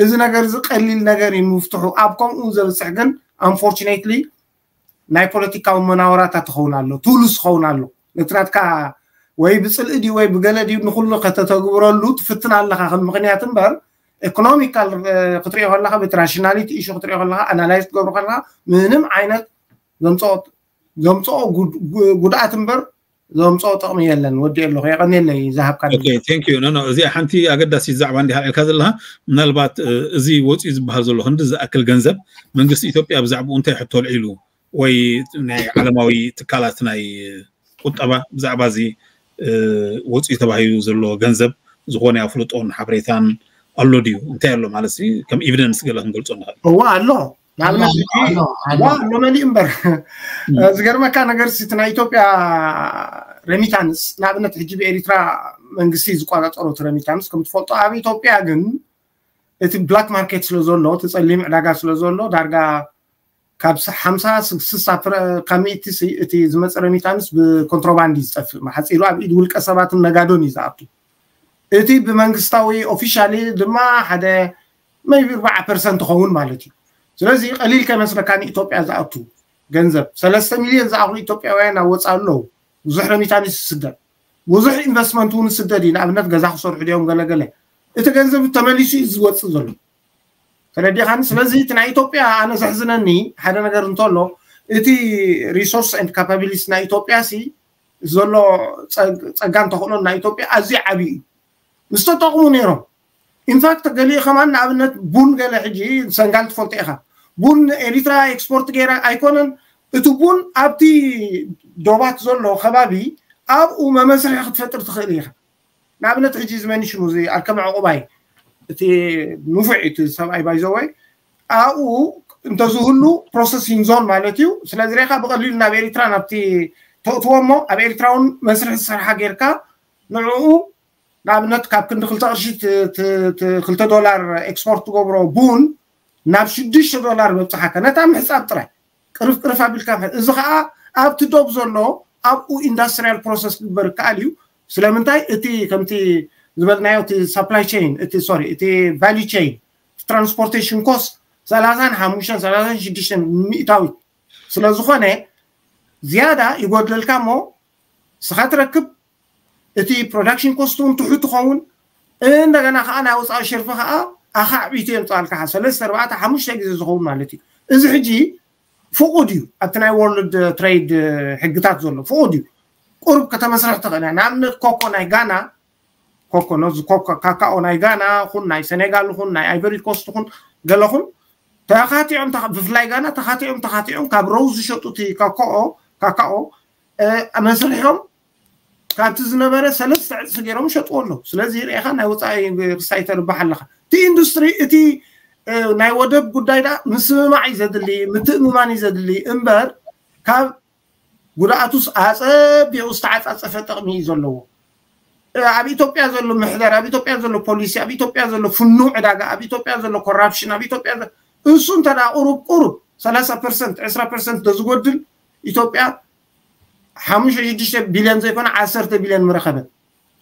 እዚ ነገር እዚ ቀሊል ነገር እዩ ምፍትሑ ኣብ ከምኡ ዘብፅሕ ግን ኣንፎርችነትሊ ናይ ፖለቲካዊ መናውራታ ትኸውን ኣሎ ትብሉስ ትኸውን ኣሎ ነትናትካ ወይ ብፅልኢ ድዩ ወይ ብገለ ድዩ ንኩሉ ከተተግብረሉ ትፍትን ኣለካ ከም ምክንያት እምበር ኢኮኖሚካል ክትሪኦ ከለካ በቲ ራሽናሊቲ ኢሹ ክትሪኦ ከለካ ኣናላይዝ ትገብሩ ከለካ ምንም ዓይነት ዘምፅኦ ጉድኣት እምበር ዘምፅኦ ጥቕሚ የለን ወዲ ኣለኹ የቀኒየለይ ዝሃብካ ቴንክ ዩ ኖ እዚ ሓንቲ ኣገዳሲ ዛዕባ እንዲ ሃብዒልካ ዘለካ ምናልባት እዚ ወፂኡ ዝበሃል ዘሎ ክንዲ ዝኣክል ገንዘብ መንግስቲ ኢትዮጵያ ብዛዕባኡ እንታይ ሕቶ ልዒሉ ወይ ናይ ዓለማዊ ትካላት ናይ ቁጠባ ብዛዕባ እዚ ወፂኡ ተባሂሉ ዘሎ ገንዘብ ዝኾነ ኣፍልጦን ሓበሬታን ኣሎ ድዩ እንታይ ኣሎ ማለት ከም ኤቪደንስ ገለ ክንገልፆ ንኽእል እዋ ኣሎ ንኣብነት ኣሎ መሊእ እምበር ዝገርመካ ነገር እቲ ናይ ኢትዮጵያ ረሚታንስ ንኣብነት ሕጂ ብኤሪትራ መንግስቲ ዝቆፃፀሮ ረሚታንስ ከም ትፈልጦ ኣብ ኢትዮጵያ ግን እቲ ብላክ ማርኬት ስለ ዘሎ እቲ ፀሊም ዕዳጋ ስለ ዘሎ ዳርጋ ካብ ሓምሳ ስሳ ካብ ምእቲ እቲ ዝመፀ ረሚታንስ ብኮንትሮባንድ እዩ ዝጠፍእ ሓፂሉ ኣብ ኢድ ውልቀ ሰባትን ነጋዶን እዩ ዝኣቱ እቲ ብመንግስታዊ ኦፊሻሊ ድማ ሓደ መይቢ 4 ፐርሰንት ክኸውን ማለት እዩ ስለዚ ቀሊል ከይመስለካ ንኢትዮጵያ ዝኣቱ ገንዘብ ሰለስተ ሚልዮን ዝኣኽሉ ኢትዮጵያውያን ኣብ ወፃእ ኣለዉ ብዙሕ ረሚታኒስ ይስደድ ብዙሕ ኢንቨስትመንት እውን ይስደድ እዩ ንኣብነት ገዛ ክሰርሑ ድኦም ገለገለ እቲ ገንዘብ ተመሊሱ እዩ ዝወፅእ ዘሎ ስለዲኻኒ ስለዚ እቲ ናይ ኢትዮጵያ ኣነ ዘሕዝነኒ ሓደ ነገር እንተሎ እቲ ሪሶርስ ኤንድ ካፓቢሊቲ ናይ ኢትዮጵያ ሲ ዘሎ ፀጋ እንተኽእሎ ናይ ኢትዮጵያ ኣዝዩ ዓብዪ እዩ ምስተጠቕሙ ነይሮም ኢንፋክት ገሊኡ ከማ ንኣብነት ቡን ገለ ሕጂ ሰንጋ ትፈልጦ ኢኻ ቡን ኤሪትራ ኤክስፖርት ገይራ ኣይኮነን እቲ ቡን ኣብቲ ዶባት ዘሎ ከባቢ ኣብኡ መመስርሒ ክትፈጥር ትኽእል ኢኻ ንኣብነት ሕጂ ዝመኒ ሽሙ ኣርከም ዕቁባይ እቲ ንፉዕ እቲ ሰብኣይ ባይዘወይ ኣብኡ እንተዝህሉ ፕሮሰሲንግ ዞን ማለት እዩ ስለዚ ሪኢካ ብቀሊሉ ናብ ኤሪትራ ናብቲ ተእትዎ እሞ ኣብ ኤሪትራ እውን መስርሒ ዝስርሓ ጌርካ ንዕኡ ንኣብነት ካብ ክንዲ 2 ቅርሺ 2 ዶላር ኤክስፖርት ትገብሮ ቡን ናብ 6 ዶላር ምብፅሓካ ነታ ምሕፃብ ጥራይ ቅርፍ ቅርፍ ኣቢልካ እዚ ከዓ ኣብቲ ዶብ ዘሎ ኣብኡ ኢንዳስትሪያል ፕሮሰስ ክግበር ይከኣል እዩ ስለምንታይ እቲ ከምቲ ዝበልናዮ እቲ ሳፕላይ ቸይን እቲ ሶሪ እቲ ቫሊ ቸይን ትራንስፖርቴሽን ኮስት ሰላሳን ሓሙሽተን ሰላሳን ሽዱሽተን ሚእታዊ ስለዝኮነ ዝያዳ ይጎድለልካ እሞ ስኻ ትረክብ እቲ ፕሮዳክሽን ኮስቱ እንትሑ ትኸውን እንደገና ከዓ ናይ ወፃኢ ሸርፊ ከዓ ኣኻ ዕብይቱ እዮም ፃልካ ሰለስተ ኣርባዕተ ሓሙሽተ ግዜ ዝኸውን ማለት እዩ እዚ ሕጂ ፍቑድ እዩ ኣብቲ ናይ ወርልድ ትሬድ ሕግታት ዘሎ ፍቑድ እዩ ቁርብ ከተመስርሕ ትኽእል ንኣብነት ኮኮ ናይ ጋና ኮኮ ነዚ ካካኦ ናይ ጋናኹን ናይ ሰኔጋልኹን ናይ ኣይቨሪ ኮስትኹን ገለ ኹን ተኻቲዖም ብፍላይ ጋና ተኻቲዖም ተኻቲዖም ካብ ረው ዝሸጡ እቲ ካካኦ ካካኦ መስርሖም ካብቲ ዝነበረ ሰለስተ ዕፅፊ ገይሮም ሸጥዎ ኣለዉ ስለዚ ሪኢካ ናይ ወፃኢ ክሳይ ተርባሕ ኣለካ እቲ ኢንዱስትሪ እቲ ናይ ወደብ ጉዳይ ዳ ምስምማዕ እዩ ዘድሊ ምትእምማን እዩ ዘድሊ እምበር ካብ ጉዳኣቱስ ኣፀቢቑ ዝተዓፃፀፈ ጥቕሚ እዩ ዘለዎ ኣብ ኢትዮጵያ ዘሎ ምሕደር ኣብ ኢትዮጵያ ዘሎ ፖሊሲ ኣብ ኢትዮጵያ ዘሎ ፍኑዕ ዕዳጋ ኣብ ኢትዮጵያ ዘሎ ኮራፕሽን ኣብ ኢትዮጵያ እሱ እንተ ቁሩብ ቁሩብ 30 ፐርሰንት 20 ፐርሰንት ተዝጎድል ኢትዮጵያ ሓሙሽተ ሽዱሽተ ቢልዮን ዘይኮነ ዓሰርተ ቢልዮን ምረኸበ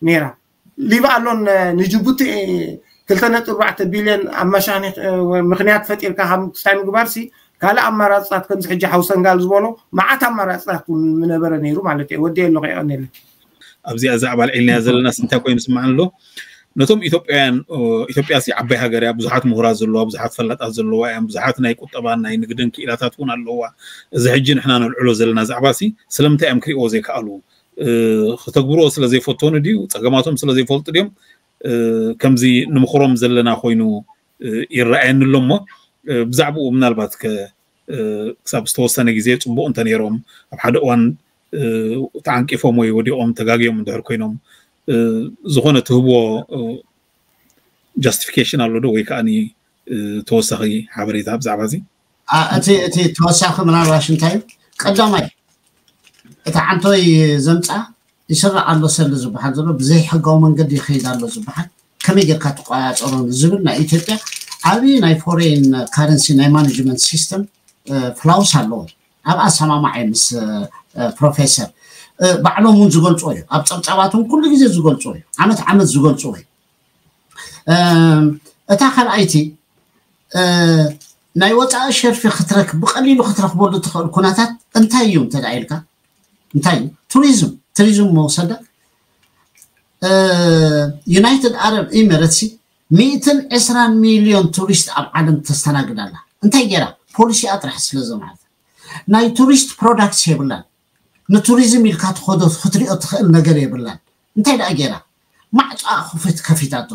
ነይራ ሊባ ኣሎን ንጅቡቲ ክልተ ነጥብ ኣርባዕተ ቢልዮን ኣብ መሻኒ ምክንያት ፈጢርካ ካብ ክስታይ ምግባርሲ ካልእ ኣማራፅታት ከምዚ ሕጂ ሓውሰንጋል ዝበሎ መዓት ኣማራፅታት ነበረ ነይሩ ማለት እዩ ወዲየ ኣሎ ከይቀኒለ ኣብዚኣ ዛዕባ ልዒልና ዘለና ስንታይ ኮይኑ ስማዓን ኣሎ ነቶም ኢትዮጵያውያን ኢትዮጵያ ዓባይ ሃገር እያ ብዙሓት ምሁራት ዘለዋ ብዙሓት ፈላጣት ዘለዋ እያ ብዙሓት ናይ ቁጠባን ናይ ንግድን ክኢላታት እውን ኣለዋ እዚ ሕጂ ንሕና ነልዕሎ ዘለና ዛዕባ ሲ ስለምንታይ እዮም ክሪእዎ ዘይከኣሉ ክተግብርኦ ስለዘይፈቶን ድዩ ፀገማቶም ስለዘይፈልጡ ድዮም ከምዚ ንምክሮም ዘለና ኮይኑ ይረኣየኒ ኣሎ እሞ ብዛዕባኡ ምናልባት ክሳብ ዝተወሰነ ግዜ ፅቡቅ እንተ ነይሮም ኣብ ሓደ እዋን ተዓንቂፎም ወይ ወዲቆም ተጋጊዮም እንድሕር ኮይኖም ዝኾነ ትህቦ ጃስቲፊኬሽን ኣሎ ዶ ወይ ከዓኒ ተወሳኺ ሓበሬታ ብዛዕባ እዚ እቲ እቲ ተወሳኺ ምናልባሽ እንታይ እዩ ቀዳማይ እቲ ዓንተወይ ዘምፃእ ይስራዕ ኣሎ ሰሊ ዝበሃል ዘሎ ብዘይሕጋዊ መንገዲ ይኸይድ ኣሎ ዝበሃል ከመይ ጌርካ ትቆፃፀሮን ዝብል ናይ ኢትዮጵያ ዓብዪ ናይ ፎሬን ካረንሲ ናይ ማኔጅመንት ሲስተም ፍላውስ ኣለዎ ኣብ ኣሰማማዐ ምስ ፕሮፌሰር بعلومون زغل صوي أب تب تباتون كل جزء زغل صوي أنا تعمد زغل صوي أتأخر أيتي أه نيوت أشر في خطرك بقليل خطرك برضو تخل كونات أنت تدعيلك أنت يوم توريزم توريزم موصلة أه يونايتد أرب إمارتسي ميتن عشرة مليون توريست على العالم تستناقنا أنت يرى بوليسي أطرح سلزم هذا ناي توريست برودكت شيء ንቱሪዝም ኢልካ ትኸዶ ክትሪኦ ትኽእል ነገር የብላን እንታይ ደኣ ጌራ ማዕጫ ክፍት ከፊታቶ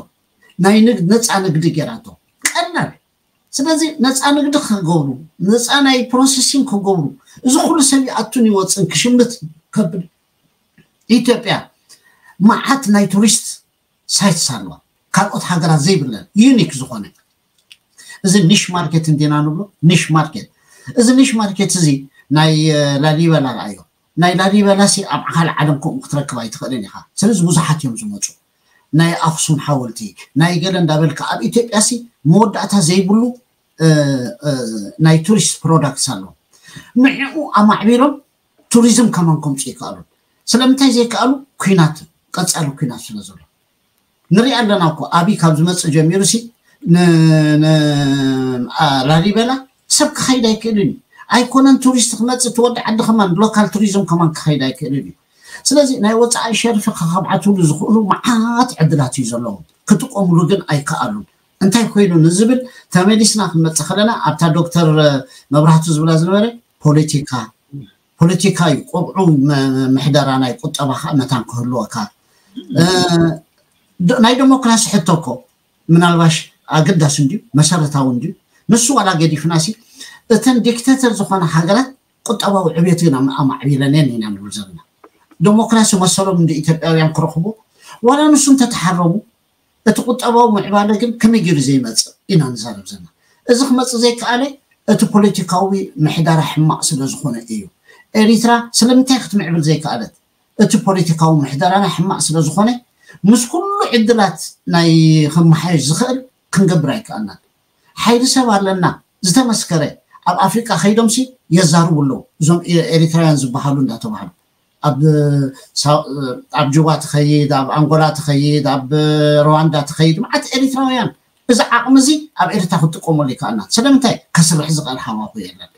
ናይ ነፃ ንግዲ ጌራቶ ቀላል ስለዚ ነፃ ንግዲ ክገብሩ ነፃ ናይ ፕሮሰሲንግ ክገብሩ እዚ ኩሉ ሰብ ይኣቱን ይወፅን ክሽምት ከብል ኢትዮጵያ መዓት ናይ ቱሪስት ሳይትስ ኣለዋ ካልኦት ሃገራት ዘይብለን ዩኒክ ዝኾነ እዚ ኒሽ ማርኬት እንዲና ንብሎ ኒሽ ማርኬት እዚ ኒሽ ማርኬት እዚ ናይ ላሊበላ ረኣዮ ናይ ላሊበላሲ ኣብ ካል ዓለም ከምኡ ክትረክብ ኣይትኽእልን ኢኻ ስለዚ ብዙሓት እዮም ዝመፁ ናይ ኣክሱም ሓወልቲ ናይ ገለ እንዳበልካ ኣብ ኢትዮጵያ ሲ መወዳእታ ዘይብሉ ናይ ቱሪስት ፕሮዳክትስ ኣለዎ ንዕኡ ኣማዕቢሎም ቱሪዝም ከመን ከምፁ ይከኣሉ ስለምንታይ ዘይከኣሉ ኩናት ቀፃሊ ኩናት ስለ ዘሎ ንሪኢ ኣለና እኮ ኣብይ ካብ ዝመፅእ ጀሚሩ ሲ ላሊበላ ሰብ ክኸይድ ኣይክእልን እዩ ኣይኮነን ቱሪስት ክመፅእ ትወድዕ ዓዲ ከማን ሎካል ቱሪዝም ከማን ክኸይድ ኣይክእልን እዩ ስለዚ ናይ ወፃኢ ሸርፊ ከከብዓትሉ ዝኽእሉ መዓት ዕድላት እዩ ዘለዎ ክጥቀምሉ ግን ኣይከኣሉን እንታይ ኮይኑ ንዝብል ተመሊስና ክንመፅእ ከለና ኣብታ ዶክተር መብራህቱ ዝብላ ዝነበረ ፖለቲካ ፖለቲካ እዩ ቆብዑ ምሕደራ ናይ ቁጠባ መታን ክህልወካ ናይ ዴሞክራሲ ሕቶ ኮ ምናልባሽ ኣገዳሲ እንድዩ መሰረታዊ እንድዩ ንሱ ዋላ ገዲፍና ሲ أتن ديكتاتر زخان حجرة قط أبا عبيتنا مع مع عبيلنا هنا نوزلنا ديمقراطية ما صاروا من ديكتاتر أيام كرخبو ولا نسون تتحرم أتقط أبا معبانا كم كم يجري زي ما تص إن نزلنا زنا إذا ما تصير زيك عليه أتو بوليتيكاوي محدار حماء سلا زخان إيو إريترا سلم تاخد معبل زيك عليه أتو بوليتيكاوي محدار أنا حماء سلا زخان مش كل عدلات ناي خم حيز زخر كنجبرايك أنا حيز سوار لنا زتا ኣብ ኣፍሪቃ ከይዶም ሲ የዛርቡ ኣለዉ እዞም ኤሪትራውያን ዝበሃሉ እንዳተባሃሉ ኣብ ጁባ ትኸይድ ኣብ ኣንጎላ ትኸይድ ኣብ ሩዋንዳ ትኸይድ መዓት ኤሪትራውያን እዚ ዓቕሚ እዚ ኣብ ኤርትራ ክጥቀመሉ ይከኣልና ስለምንታይ ከስርሕ ዝኽእል ሓዋኹ የለን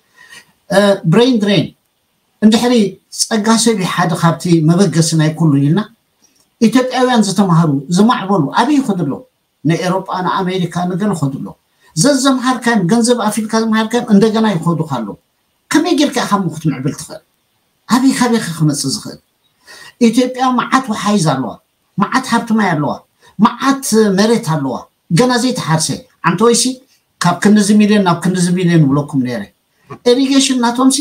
ብሬን ድሬን እንድሕሪ ፀጋ ሰብኢ ሓደ ካብቲ መበገሲ ናይ ኩሉ ኢልና ኢትዮጵያውያን ዝተምሃሩ ዝማዕበሉ ኣበይ ይኸዱ ኣሎ ንኤሮጳ ንኣሜሪካ ንገለ ይኸዱ ኣሎ ዘዘምሃርካን ገንዘብ ኣፊልካ ዘምሃርካን እንደገና ይኸዱ ካለዉ ከመይ ጌርካ ኢኻ ሞ ክትምዕብል ትኽእል ኣበይ ካበይኻ ክመፅእ ዝኽእል ኢትዮጵያ መዓት ወሓይዝ ኣለዋ መዓት ሃብቲ ማይ ኣለዋ መዓት መሬት ኣለዋ ገና ዘይተሓርሰ ዓንቲ ወይሲ ካብ ክንዲዚ ሚልዮን ናብ ክንዲዚ ሚልዮን ይብለኩም ነይረ ኢሪጌሽን ናቶምሲ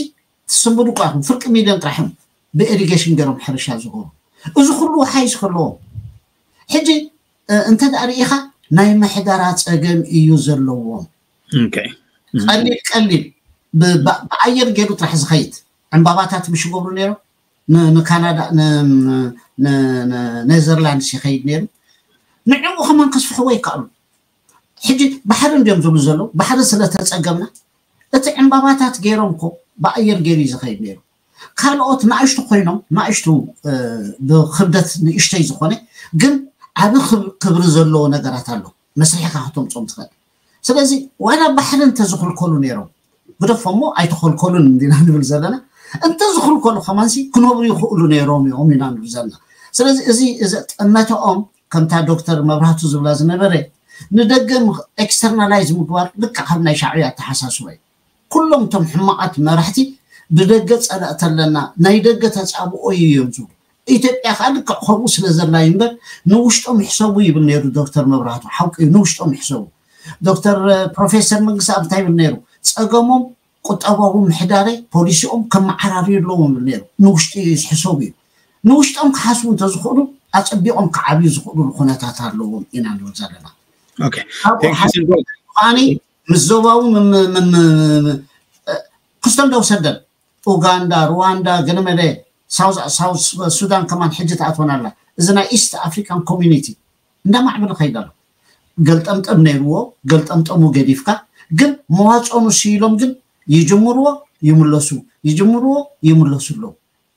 ትስምዱ ቋኹም ፍርቂ ሚልዮን ጥራሕ እዮም ብኢሪጌሽን ገይሮም ሕርሻ ዝገብሩ እዚ ኩሉ ወሓይዝ ከለዎም ሕጂ እንተ ዳኣ ርኢኻ ناي محدارات أجن يوزر لهم okay. قليل قليل بأير جيلو راح زخيت عن بابات هات مش قبل نيرو ن نكندا ن ن ن نيزرلاند شيخيد نيرو نعم وهم انقص في حوي قالوا حجي بحر اليوم زلو زلو بحر سلطة أجمنا أت عن بابات هات جيرونكو بأير جيلو زخيت نيرو قالوا أت ما إيش تقولون ما إيش تو بخبدة إيش تيجي زخوني قم ዓብ ክብሪ ዘለዎ ነገራት ኣሎ መስሪሕካ ክተምፆም ትኽእል ስለዚ ዋላ ባሕሪ እንተዝኽልከሉ ነይሮም ብደፎ እሞ ኣይተኸልከሉን እንዲና ንብል ዘለና እንተዝኽልከሉ ከማንሲ ክነብሩ ይኽእሉ ነይሮም እዮም ኢና ንብል ዘለና ስለዚ እዚ ጥመተኦም ከምታ ዶክተር መብራህቱ ዝብላ ዝነበረ ንደገ ኤክስተርናላይዝ ምግባር ልክዕ ካብ ናይ ሻዕብያ ኣተሓሳስቦ እዩ ኩሎም እቶም ሕማቃት መራሕቲ ብደገ ፀላእት ኣለና ናይ ደገ ተፃብኦ እዩ እዮም ዝብሉ ኢትዮጵያ ከዓ ልቅዕ ከምኡ ስለ ዘላ እዩ እምበር ንውሽጦም ይሕሰቡ ይብል ነይሩ ዶክተር መብራህቱ ሓቂ እዩ ንውሽጦም ይሕሰቡ ዶክተር ፕሮፌሰር መንግስቲ ኣብ እንታይ ይብል ነይሩ ፀገሞም ቁጠባዊ ምሕዳረ ፖሊሲኦም ከመዓራርዩ ኣለዎም ይብል ነይሩ ንውሽጢ ዝሕሰቡ እዩ ንውሽጦም ክሓስቡ እንተዝኽእሉ ኣፀቢቆም ክዓብዩ ዝኽእሉ ኩነታት ኣለዎም ኢና ንብል ዘለና ከዓኒ ምዘባዊ ክስቶም ደውሰደን ኡጋንዳ ሩዋንዳ ገለመለ ሳውት ሱዳን ከማን ሕጂ ተኣትወና ኣላ እዚ ናይ ኢስት ኣፍሪካን ኮሚኒቲ እንዳማዕበለ ከይዳ ኣሎ ገልጠምጠም ነይርዎ ገልጠምጠሙ ገዲፍካ ግን መዋፀኑ ስኢሎም ግን ይጅምርዎ ይምለሱ ይጅምርዎ ይምለሱ ኣለዉ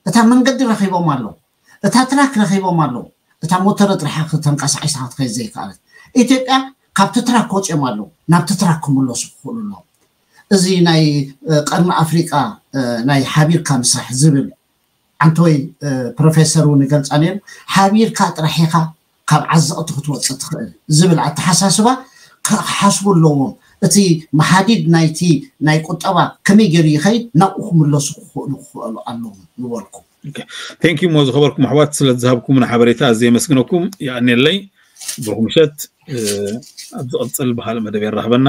እታ መንገዲ ረኪቦም ኣለዉ እታ ትራክ ረኪቦም ኣለዉ እታ ሞተረ ጥርሓ ክተንቀሳቂስካ ክትከይድ ዘይከኣለት ኢትዮጵያ ካብቲ ትራክ ክወፅኦም ኣለዉ ናብቲ ትራክ ክምለሱ ክክእሉ ኣለዎ እዚ ናይ ቀርኒ ኣፍሪቃ ናይ ሓቢርካ ምስራሕ ዝብል ሓንቲ ወይ ፕሮፌሰር እውን ይገልፃን እዮም ሓቢርካ ጥራሒኻ ካብ ዓዘቕቲ ክትወፅእ ትኽእል ዝብል ኣተሓሳስባ ክሓስቡ ኣለዎም እቲ መሓዲድ ናይቲ ናይ ቁጠባ ከመይ ገይሩ ይኸይድ ናብኡ ክምለሱ ክኽእሉ ክኽእሉ ኣለዎም ንበልኩም ቴንኪ ሞ ዝኸበርኩም ኣሕዋት ስለ ዝሃብኩምና ሓበሬታ እዚ የመስግነኩም ይኣኒየለይ ብርኩም ሸት ኣብ ዝቕፅል ባህል መደብ የራኽበና